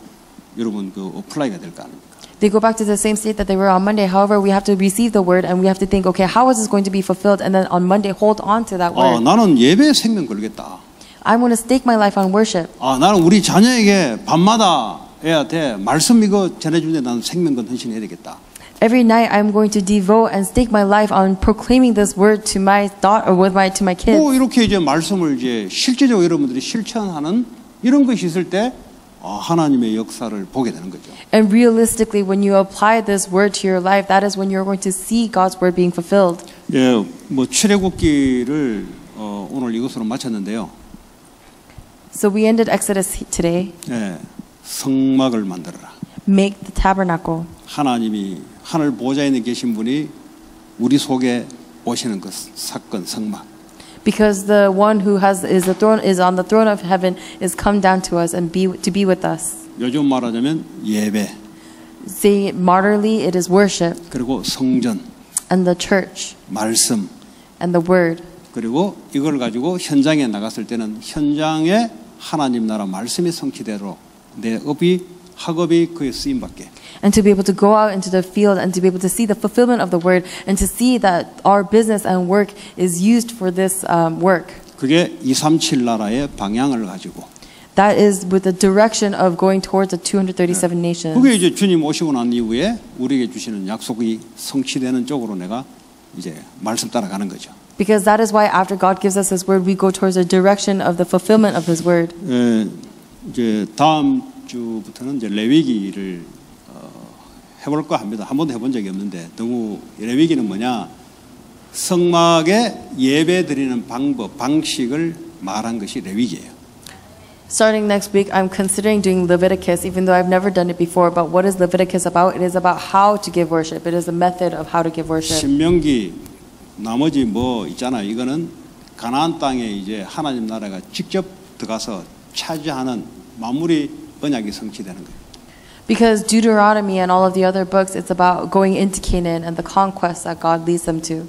여러분 그 어플라이가 될 거 아닙니까? They go back to the same state that they were on Monday. However, we have to receive the word and we have to think, okay, how is this going to be fulfilled? And then on Monday, hold on to that 아, word. 나는 예배 생명 걸겠다. I'm going to stake my life on worship. 아, 나는 우리 자녀에게 밤마다 애한테 말씀 이거 전해주는데 나는 생명건 헌신해야 되겠다. Every night, I'm going to devote and stake my life on proclaiming this word to my daughter or with my to my kids. 뭐 이렇게 이제 말씀을 이제 실제적으로 여러분들이 실천하는 이런 것이 있을 때 아, 하나님의 역사를 보게 되는 거죠. And realistically, when you apply this word to your life, that is when you're going to see God's word being fulfilled. 예, 뭐 출애굽기를 어, 오늘 이것으로 마쳤는데요. So we ended Exodus today. 예, 성막을 만들어라. Make the tabernacle. 하나님이 하늘 보좌에 계신 분이 우리 속에 오시는 그 사건 성막. Because the one who has is the throne is on the throne of heaven is come down to us and be to be with us. 요즘 말하자면 예배 Say it moderately, it is worship 그리고 성전 and the church 말씀 and the word. 그리고 이걸 가지고 현장에 나갔을 때는 현장에 하나님 나라 말씀이 성취대로 내 업이 학업이 그에 쓰임 받게 And to be able to go out into the field and to be able to see the fulfillment of the word and to see that our business and work is used for this um, work. 그게 237 나라의 방향을 가지고 That is with the direction of going towards the 237 nations. 그게 이제 주님 오시고 난 이후에 우리에게 주시는 약속이 성취되는 쪽으로 내가 이제 말씀 따라가는 거죠. Because that is why after God gives us His word, we go towards the direction of the fulfillment of His word. 에, 이제 다음 주부터는 이제 레위기를 어, 해볼까 합니다. 한 번도 해본 적이 없는데 너무 레위기는 뭐냐 성막에 예배 드리는 방법 방식을 말한 것이 레위기예요. Starting next week, I'm considering doing Leviticus, even though I've never done it before. But what is Leviticus about? It is about how to give worship. It is a method of how to give worship. 신명기 나머지 뭐 있잖아요. 이거는 가나안 땅에 이제 하나님 나라가 직접 들어가서 차지하는 마무리 언약이 성취되는 거예요. Because Deuteronomy and all of the other books, it's about going into Canaan and the conquest that God leads them to.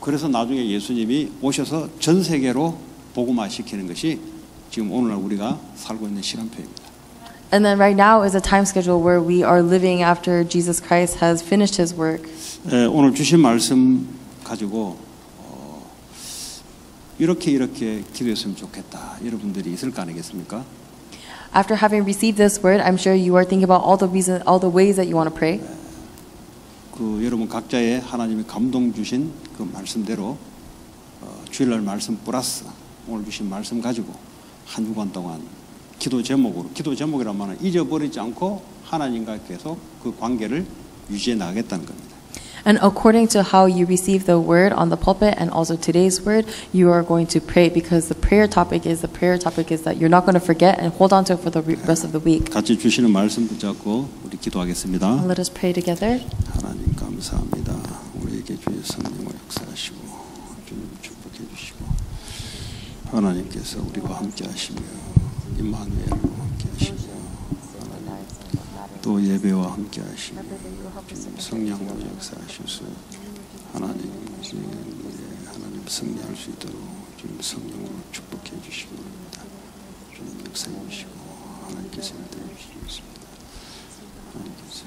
그래서 나중에 예수님이 오셔서 전 세계로 복음화 시키는 것이 지금 오늘날 우리가 살고 있는 시간표입니다. And then right now is a time schedule where we are living after Jesus Christ has finished his work. 에, 오늘 주신 말씀 가지고 어, 이렇게 이렇게 기도했으면 좋겠다. 여러분들이 있을 거 아니겠습니까? After having received this word, I'm sure you are thinking about all the reason, all the ways that you want to pray. 그 여러분 각자의 하나님이 감동 주신 그 말씀대로 어, 주일날 말씀 플러스 오늘 주신 말씀 가지고 한 주간 동안 기도 제목으로 기도 제목이란 말은 잊어버리지 않고 하나님과 계속 그 관계를 유지해 나가겠다는 겁니다. And according to how you receive the word on the pulpit and also today's word, you are going to pray because the prayer topic is the prayer topic is that you're not going to forget and hold on to it for the re- rest of the week. 같이 주시는 말씀 붙잡고 우리 기도하겠습니다. Let us pray together. 하나님 감사합니다. 우리에게 주의 성령을 역사하시고 주님 축복해 주시고 하나님께서 우리와 함께 하시며 임마누엘과 함께 하시며 하나님 또 예배와 함께 하시며 주님 성령으로 역사하셔서 하나님 이제 하나님 승리할 수 있도록 주님 성령으로 축복해 주시기 바랍니다. 주님 역사해 주시고 하나님께서 인도해 주시겠습니다. 하나님께서